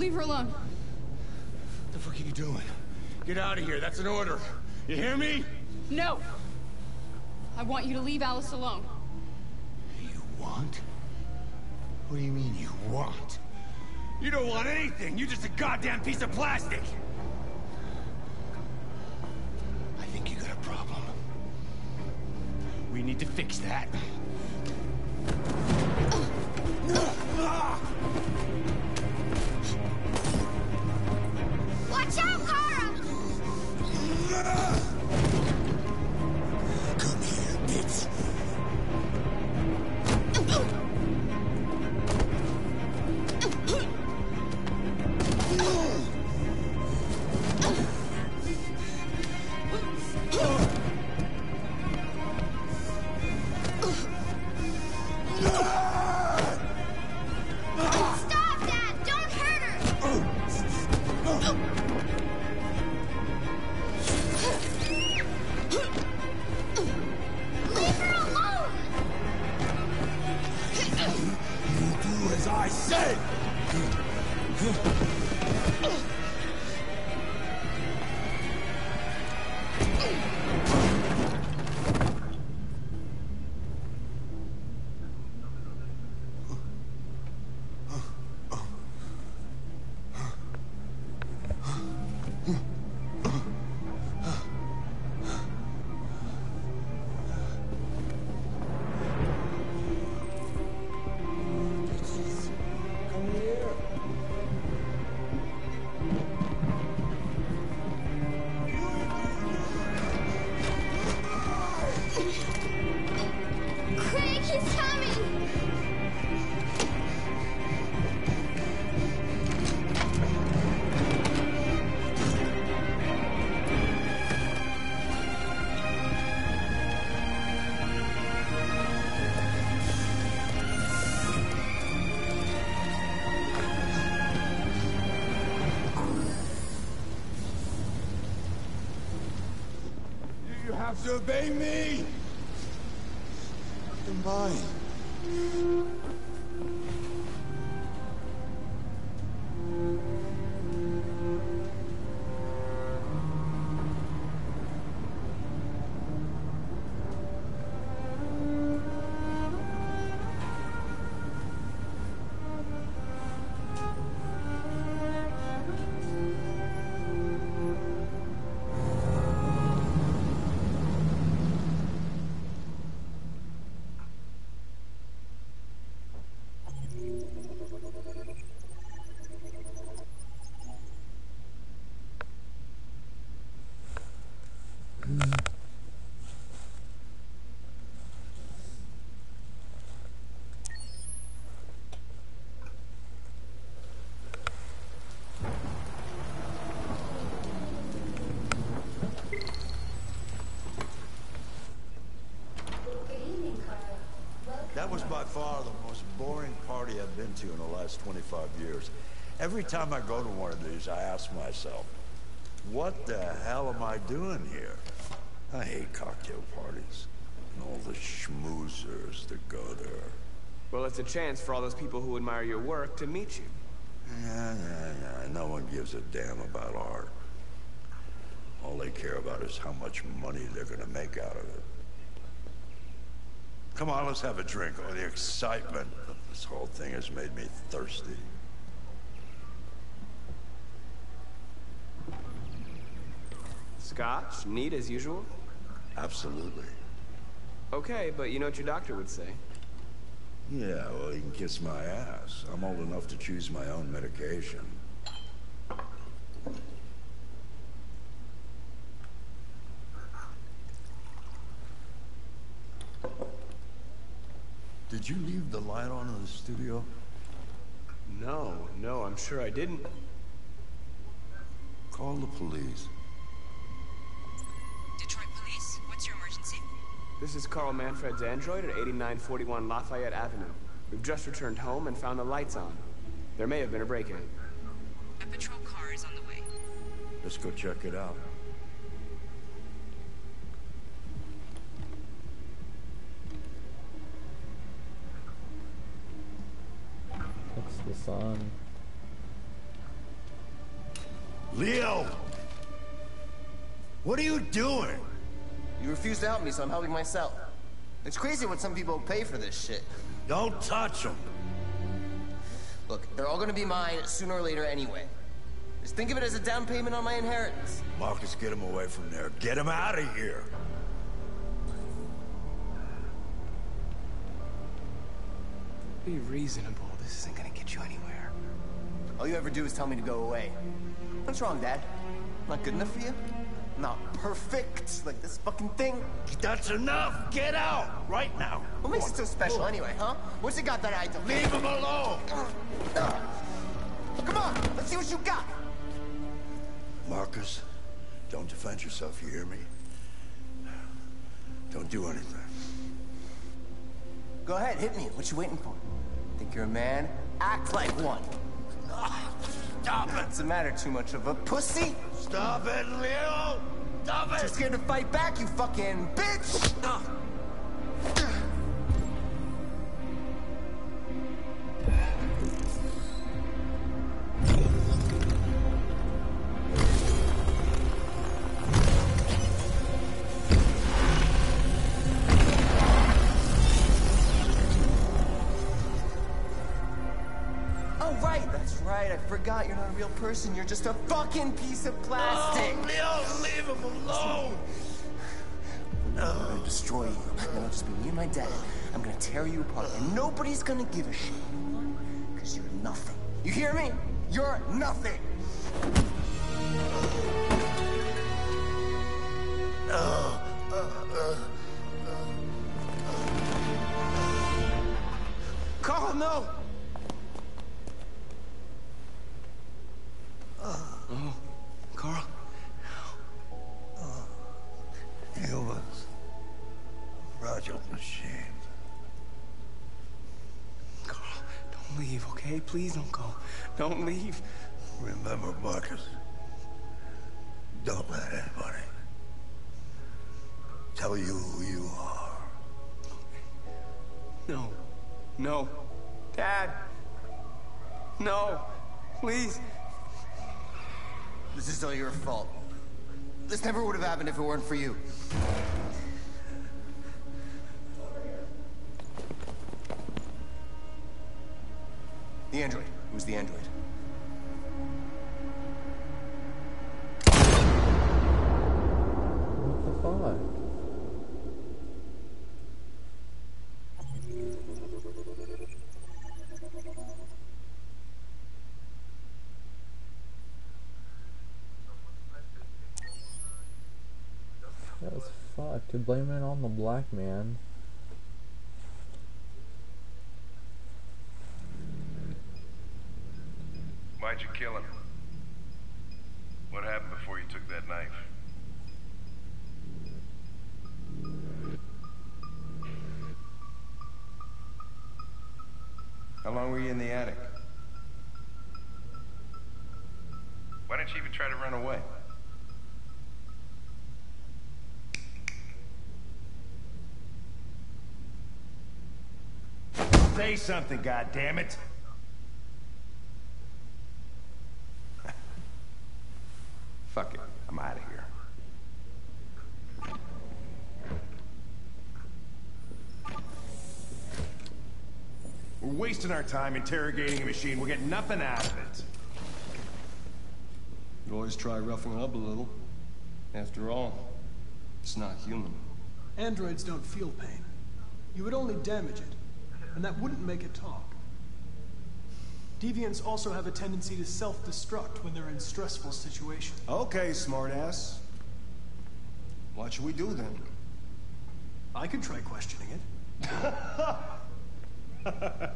Leave her alone. What the fuck are you doing? Get out of here. That's an order. You hear me? No! I want you to leave Alice alone. You want? What do you mean you want? You don't want anything. You're just a goddamn piece of plastic. I think you got a problem. We need to fix that. You have to obey me. Was by far the most boring party I've been to in the last 25 years. Every time I go to one of these, I ask myself, what the hell am I doing here? I hate cocktail parties. And all the schmoozers that go there. Well, it's a chance for all those people who admire your work to meet you. Yeah, yeah, yeah. No one gives a damn about art. All they care about is how much money they're gonna make out of it. Come on, let's have a drink. Oh, the excitement of this whole thing has made me thirsty. Scotch? Neat as usual? Absolutely. Okay, but you know what your doctor would say. Yeah, well, he can kiss my ass. I'm old enough to choose my own medication. Did you leave the light on in the studio? No, no, I'm sure I didn't. Call the police. Detroit Police, what's your emergency? This is Carl Manfred's android at 8941 Lafayette Avenue. We've just returned home and found the lights on. There may have been a break-in. A patrol car is on the way. Let's go check it out. It's the sun. Leo! What are you doing? You refuse to help me, so I'm helping myself. It's crazy what some people pay for this shit. Don't touch them. Look, they're all gonna be mine sooner or later anyway. Just think of it as a down payment on my inheritance. Marcus, get him away from there. Get him out of here. Be reasonable. This isn't All you ever do is tell me to go away. What's wrong, Dad? Not good enough for you? Not perfect, like this fucking thing? That's enough! Get out! Right now! What makes it so special anyway, huh? What's it got that I don't? Leave him alone! Come on, let's see what you got! Marcus, don't defend yourself, you hear me? Don't do anything. Go ahead, hit me. What you waiting for? Think you're a man? Act like one. Stop it! What's the matter? Too much of a pussy? Stop it, Leo! Stop it! Too scared to fight back, you fucking bitch! Oh, forgot you're not a real person. You're just a fucking piece of plastic. Leo, leave him alone! I'm gonna destroy you. Then I'll just be me and my dad. I'm gonna tear you apart, and nobody's gonna give a shit. Because you're nothing. You hear me? You're nothing. Carl, no! Oh, Carl. Oh. Humans. Are fragile machine. Carl, don't leave, okay? Please don't go. Don't leave. Remember, Marcus. Don't let anybody tell you who you are. No. No. Dad. No. Please. This is all your fault. This never would have happened if it weren't for you. The android. Who's the android? What the fuck? That was fucked. To blame it on the black man. Say something, goddammit! Fuck it. I'm out of here. We're wasting our time interrogating a machine. We'll get nothing out of it. You always try roughing it up a little. After all, it's not human. Androids don't feel pain. You would only damage it. And that wouldn't make it talk. Deviants also have a tendency to self-destruct when they're in stressful situations. Okay, smartass. What should we do then? I could try questioning it. What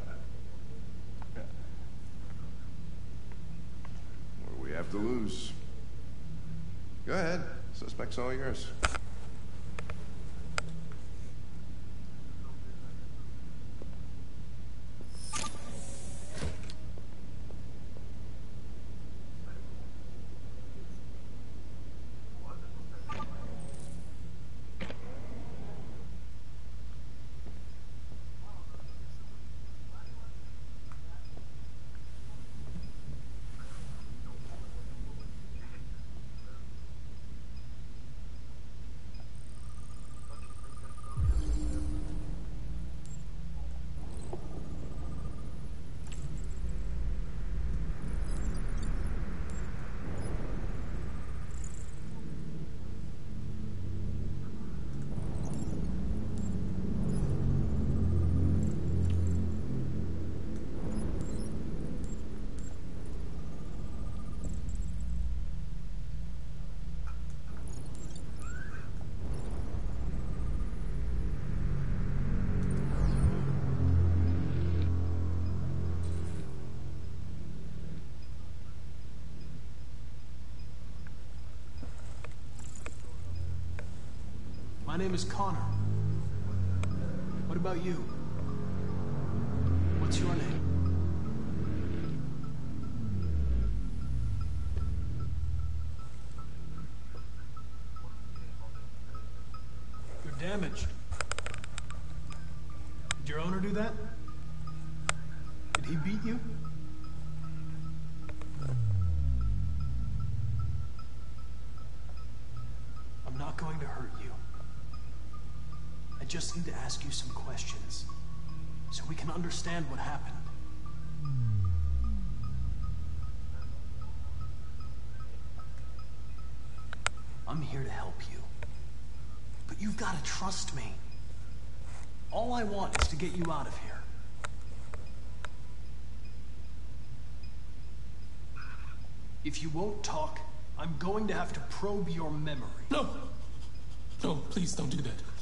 do we have to lose? Go ahead. Suspect's all yours. My name is Connor. What about you? Ask you some questions so we can understand what happened. I'm here to help you. But you've got to trust me. All I want is to get you out of here. If you won't talk, I'm going to have to probe your memory. No! No, please don't do that.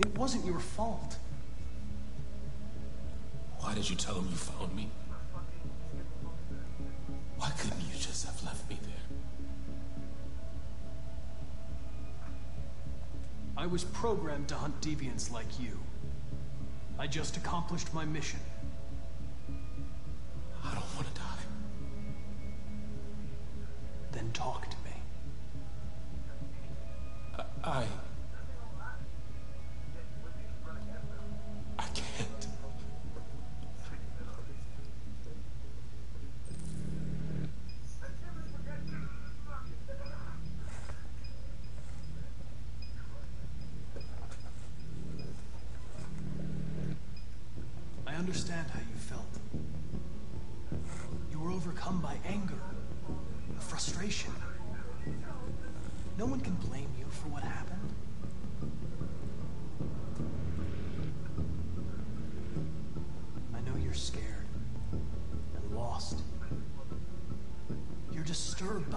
It wasn't your fault. Why did you tell him you found me? Why couldn't you just have left me there? I was programmed to hunt deviants like you. I just accomplished my mission.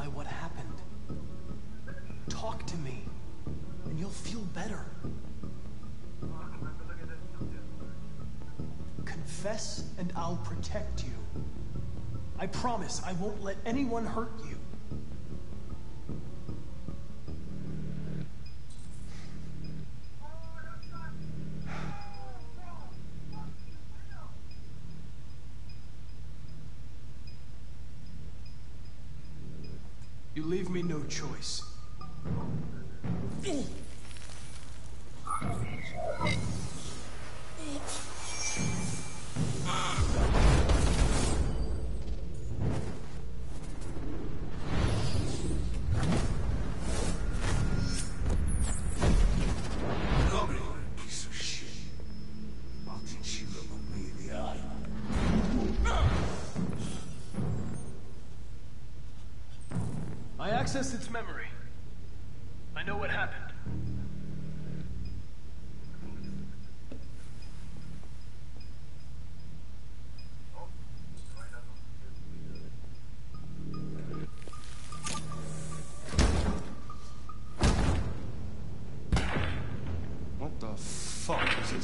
What happened. Talk to me, and you'll feel better. Confess, and I'll protect you. I promise I won't let anyone hurt. You no choice.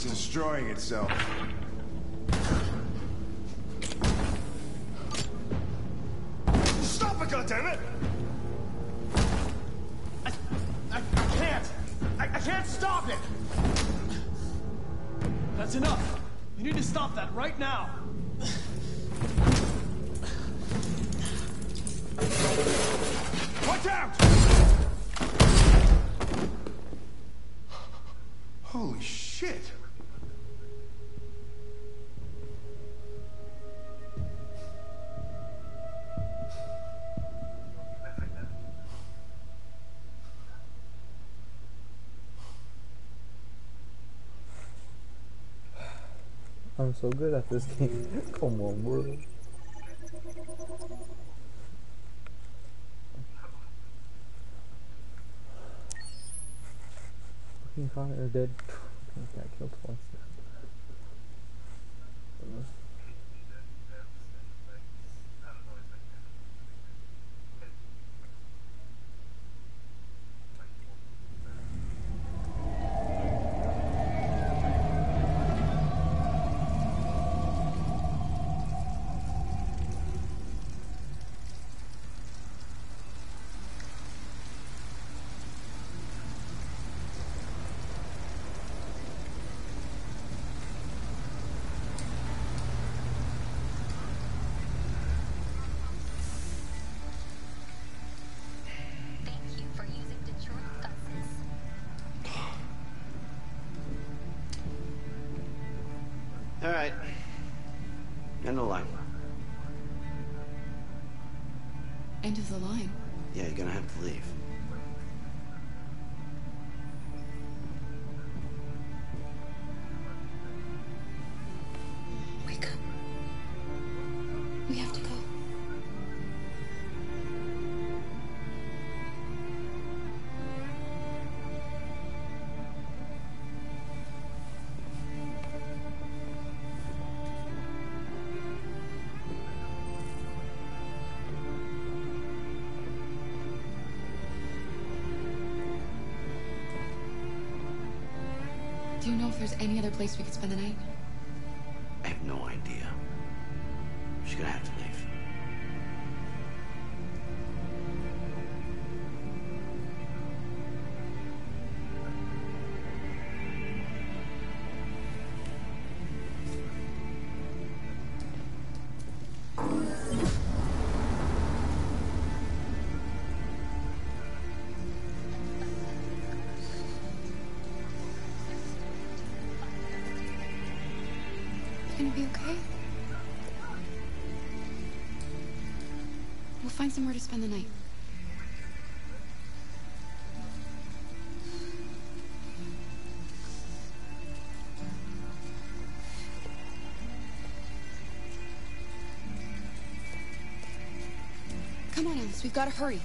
Destroying itself. I'm so good at this game. Come on, bro. Fucking Connor dead. Got killed twice. All right. End the line. End of the line. Yeah, you're gonna have to leave. Any other place we could spend the night? Somewhere to spend the night. Come on, Alice, we've gotta hurry.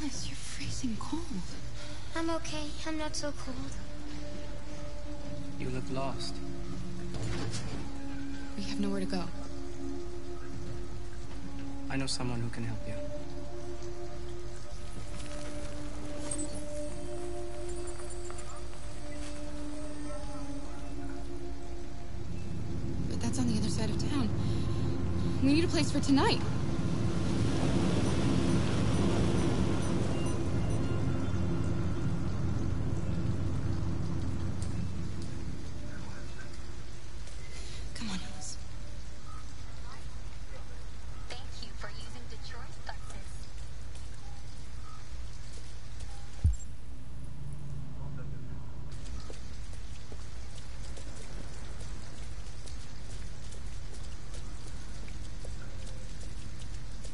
Alice, you're freezing cold. I'm okay. I'm not so cold. You look lost. We have nowhere to go. I know someone who can help you. But that's on the other side of town. We need a place for tonight.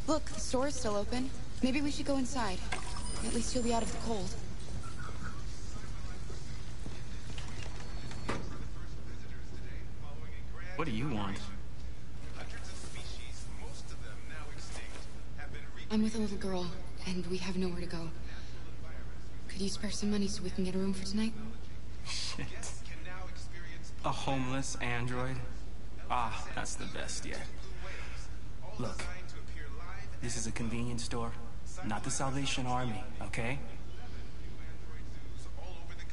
Look, the store is still open. Maybe we should go inside. At least you'll be out of the cold. What do you want? I'm with a little girl, and we have nowhere to go. Could you spare some money so we can get a room for tonight? Shit. A homeless android? Ah, that's the best yet. Look, this is a convenience store, not the Salvation Army, okay?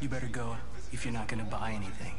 You better go if you're not gonna buy anything.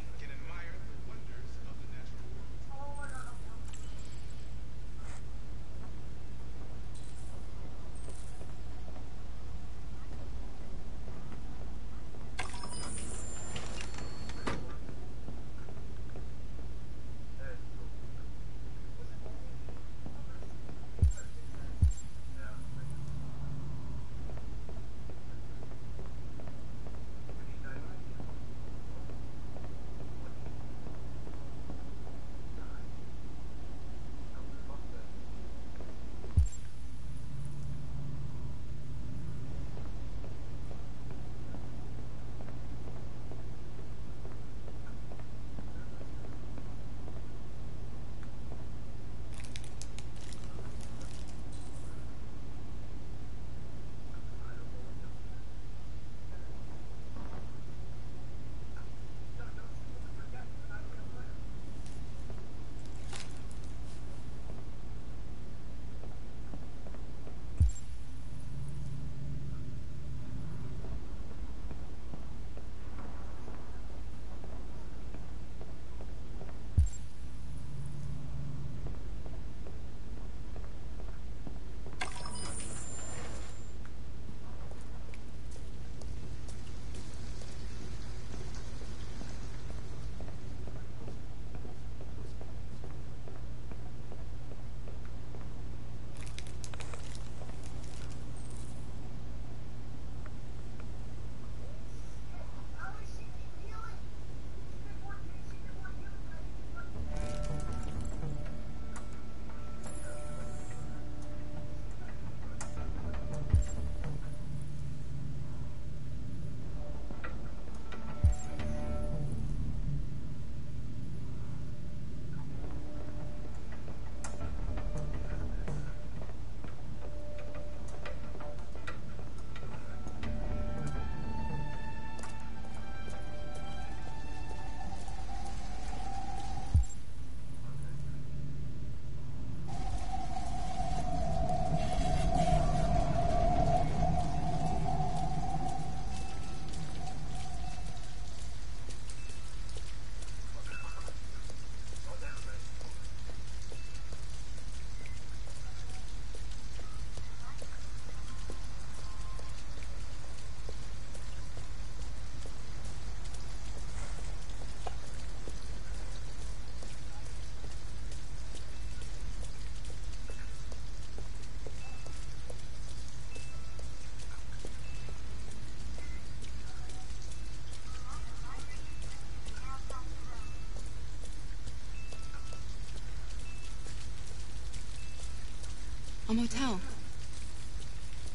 A motel.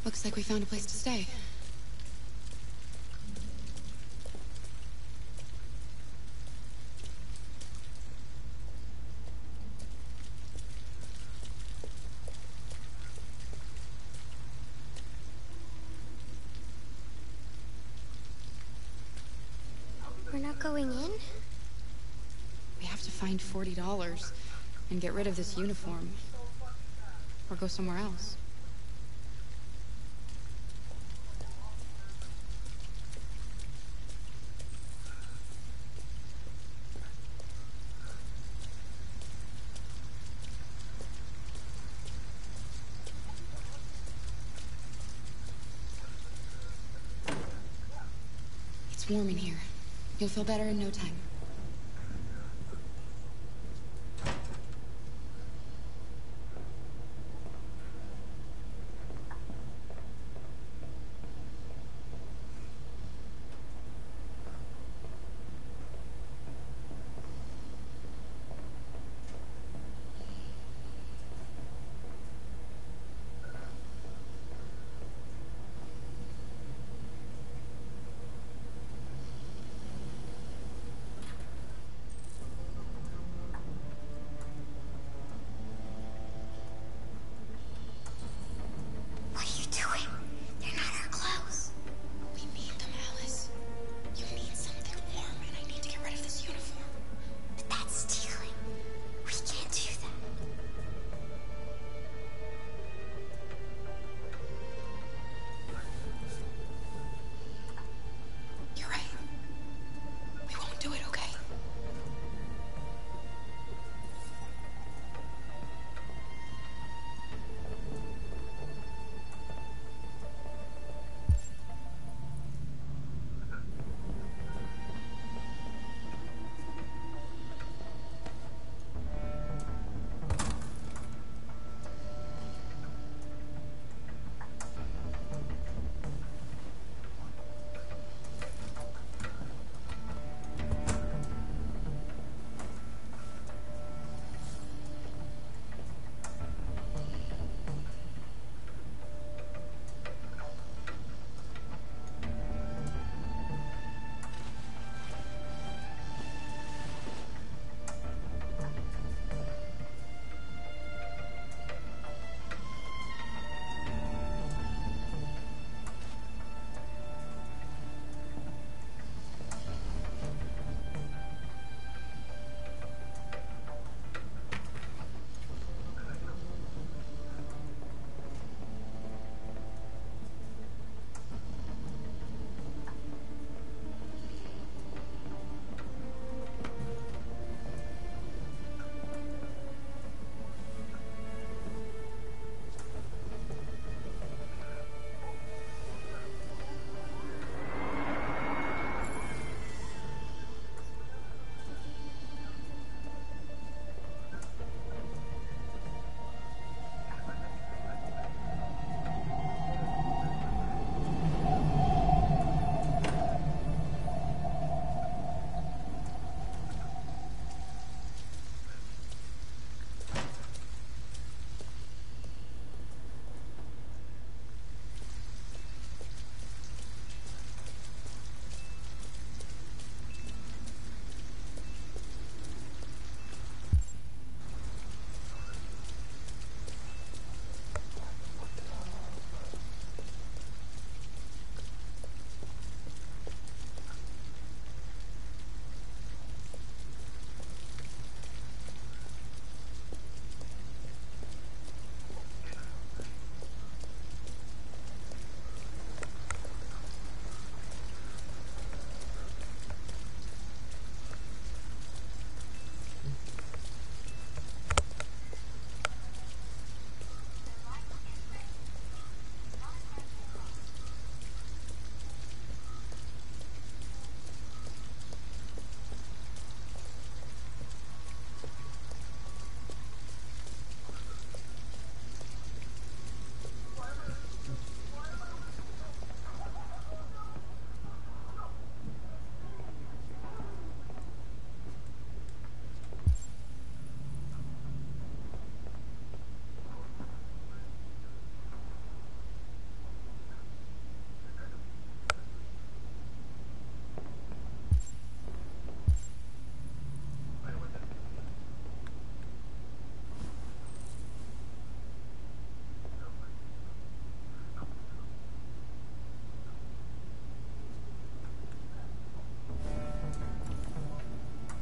Looks like we found a place to stay. We're not going in? We have to find $40 and get rid of this uniform. Or go somewhere else. It's warm in here. You'll feel better in no time.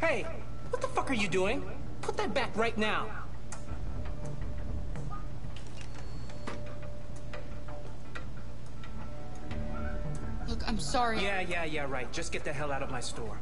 Hey, what the fuck are you doing? Put that back right now. Look, I'm sorry. Yeah, yeah, yeah, right. Just get the hell out of my store.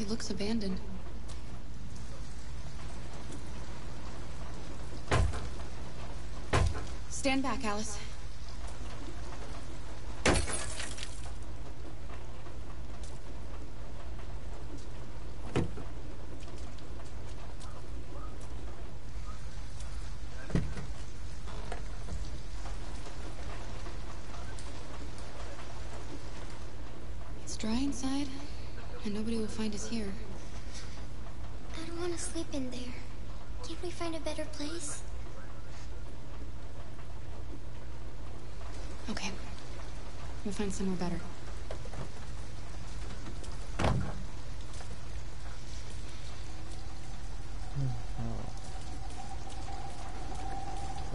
It looks abandoned. Stand back, Alice. It's dry inside, and nobody will find us here. I don't want to sleep in there. Can't we find a better place? Okay. We'll find somewhere better.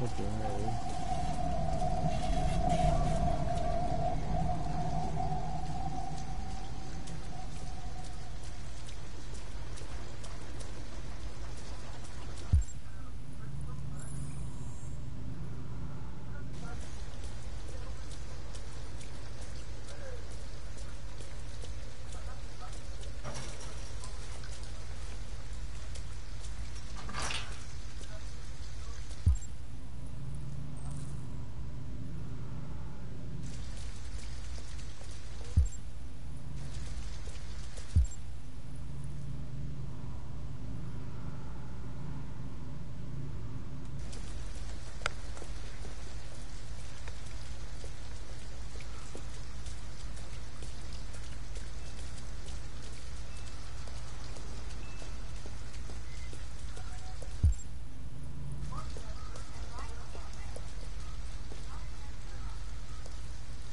Okay, really.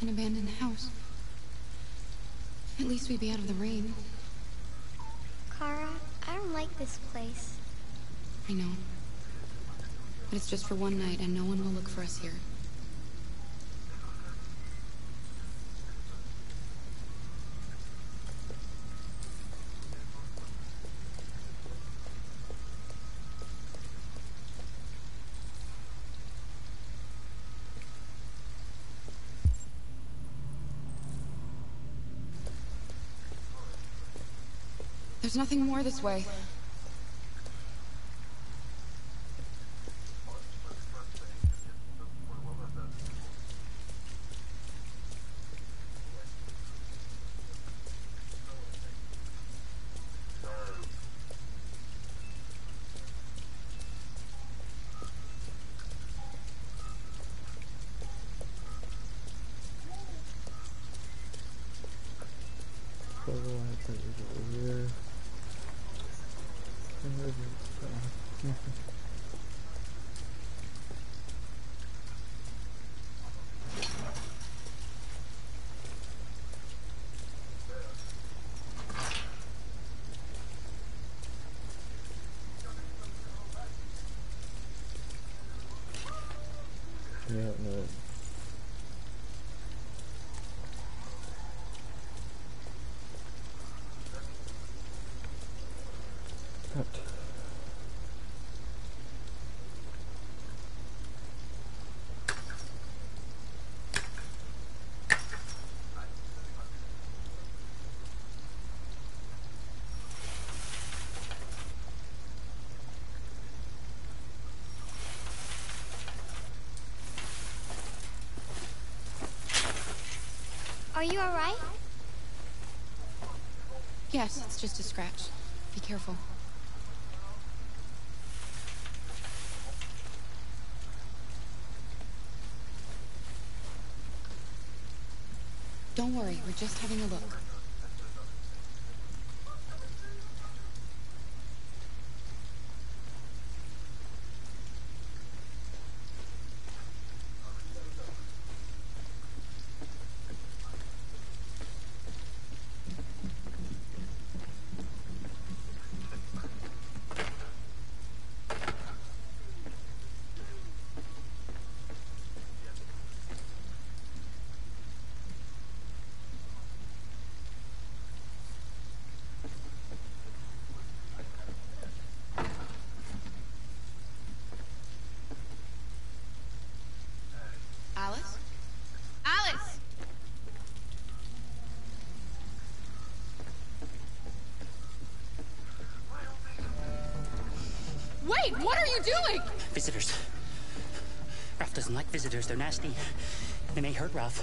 An abandoned house. At least we'd be out of the rain. Kara, I don't like this place. I know. But it's just for one night, and no one will look for us here. There's nothing more this way. Photo I think is over here. Where is it? Uh, Yeah. Are you alright? Yes, it's just a scratch. Be careful. Don't worry, we're just having a look. Alice? Alice! Wait, what are you doing? Visitors. Ralph doesn't like visitors. They're nasty. They may hurt Ralph.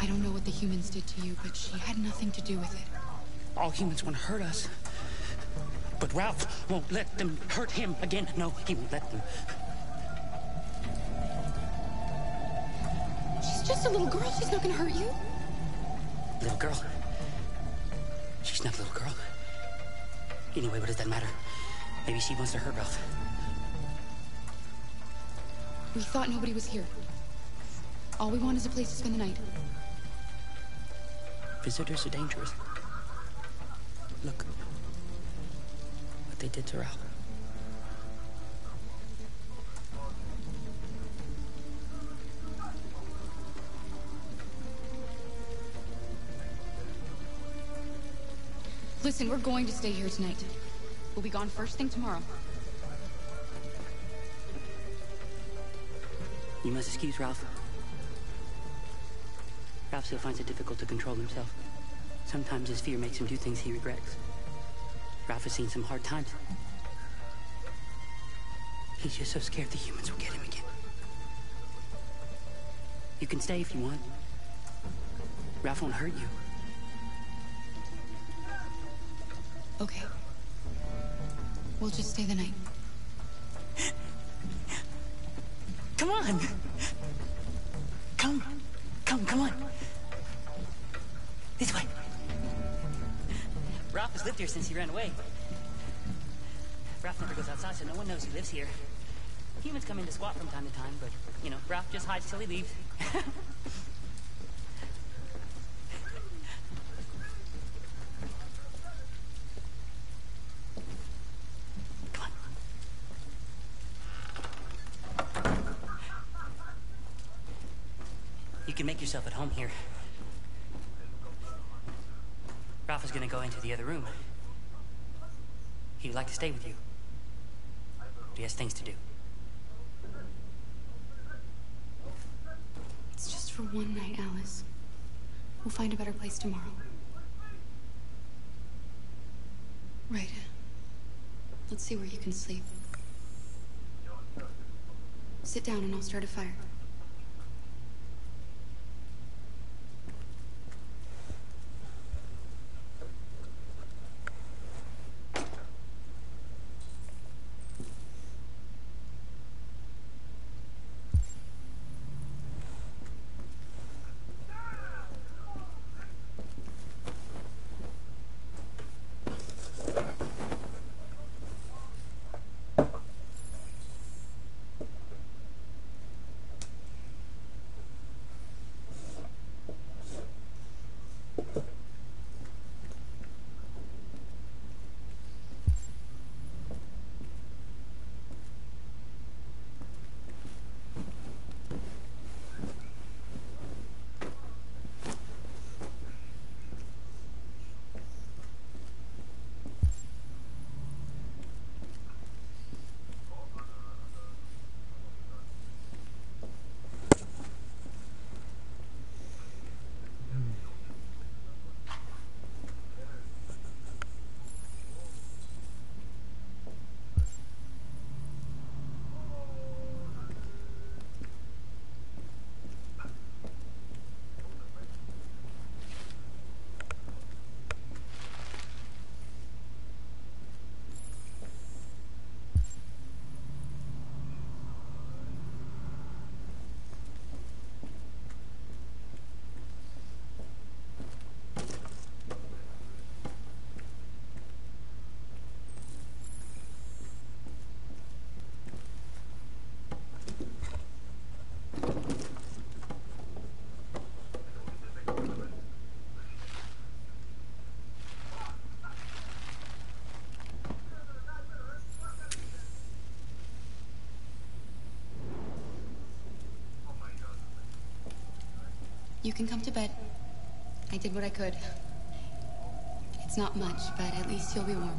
I don't know what the humans did to you, but she had nothing to do with it. All humans want to hurt us. But Ralph won't let them hurt him again. No, he won't let them. She's just a little girl. She's not gonna hurt you. Little girl. She's not a little girl. Anyway, what does that matter? Maybe she wants to hurt Ralph. We thought nobody was here. All we want is a place to spend the night. Visitors are dangerous. Look. What they did to Ralph. Listen, we're going to stay here tonight. We'll be gone first thing tomorrow. You must excuse Ralph. Ralph still finds it difficult to control himself. Sometimes his fear makes him do things he regrets. Ralph has seen some hard times. He's just so scared the humans will get him again. You can stay if you want. Ralph won't hurt you. Okay. We'll just stay the night. Come on! Come! Come, come on! This way! Ralph has lived here since he ran away. Ralph never goes outside, so no one knows he lives here. Humans come in to squat from time to time, but, you know, Ralph just hides till he leaves. yourself at home here. Ralph is gonna go into the other room. He would like to stay with you. But he has things to do. It's just for one night, Alice. We'll find a better place tomorrow. Right. Let's see where you can sleep. Sit down and I'll start a fire. You can come to bed. I did what I could. It's not much, but at least you'll be warm.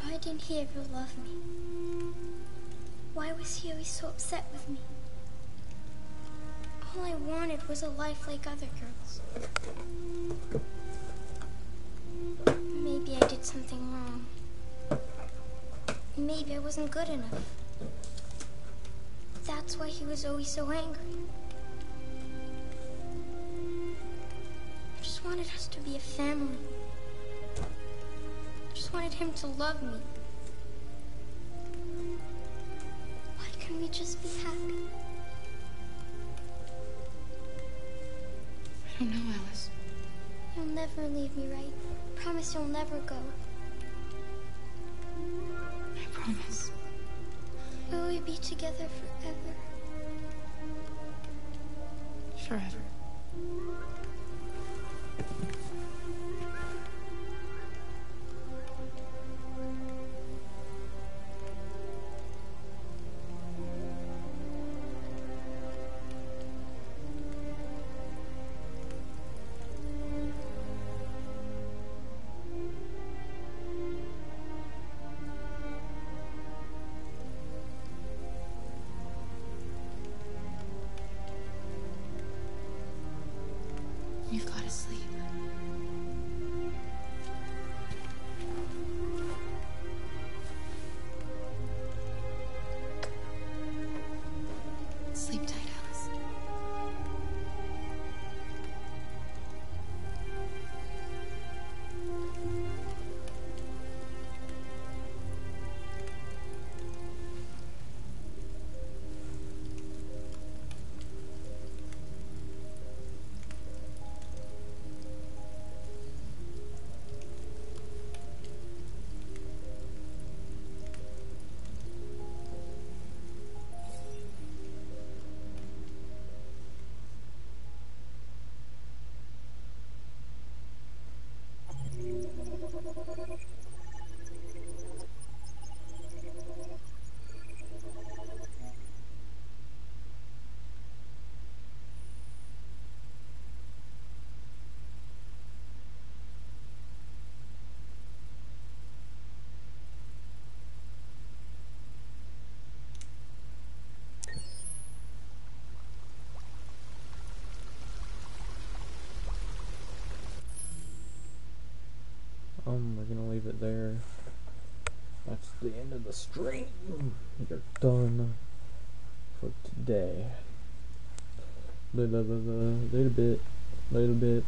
Why didn't he ever love me? Why was he always so upset with me? All I wanted was a life like other girls. Maybe I did something wrong. Maybe I wasn't good enough. That's why he was always so angry. I just wanted us to be a family. I just wanted him to love me. Why couldn't we just be happy? Don't know, Alice. You'll never leave me, right? Promise you'll never go. I promise. Will we be together forever? Forever. Um, we're gonna leave it there. That's the end of the stream. We're done for today. Little bit, little bit.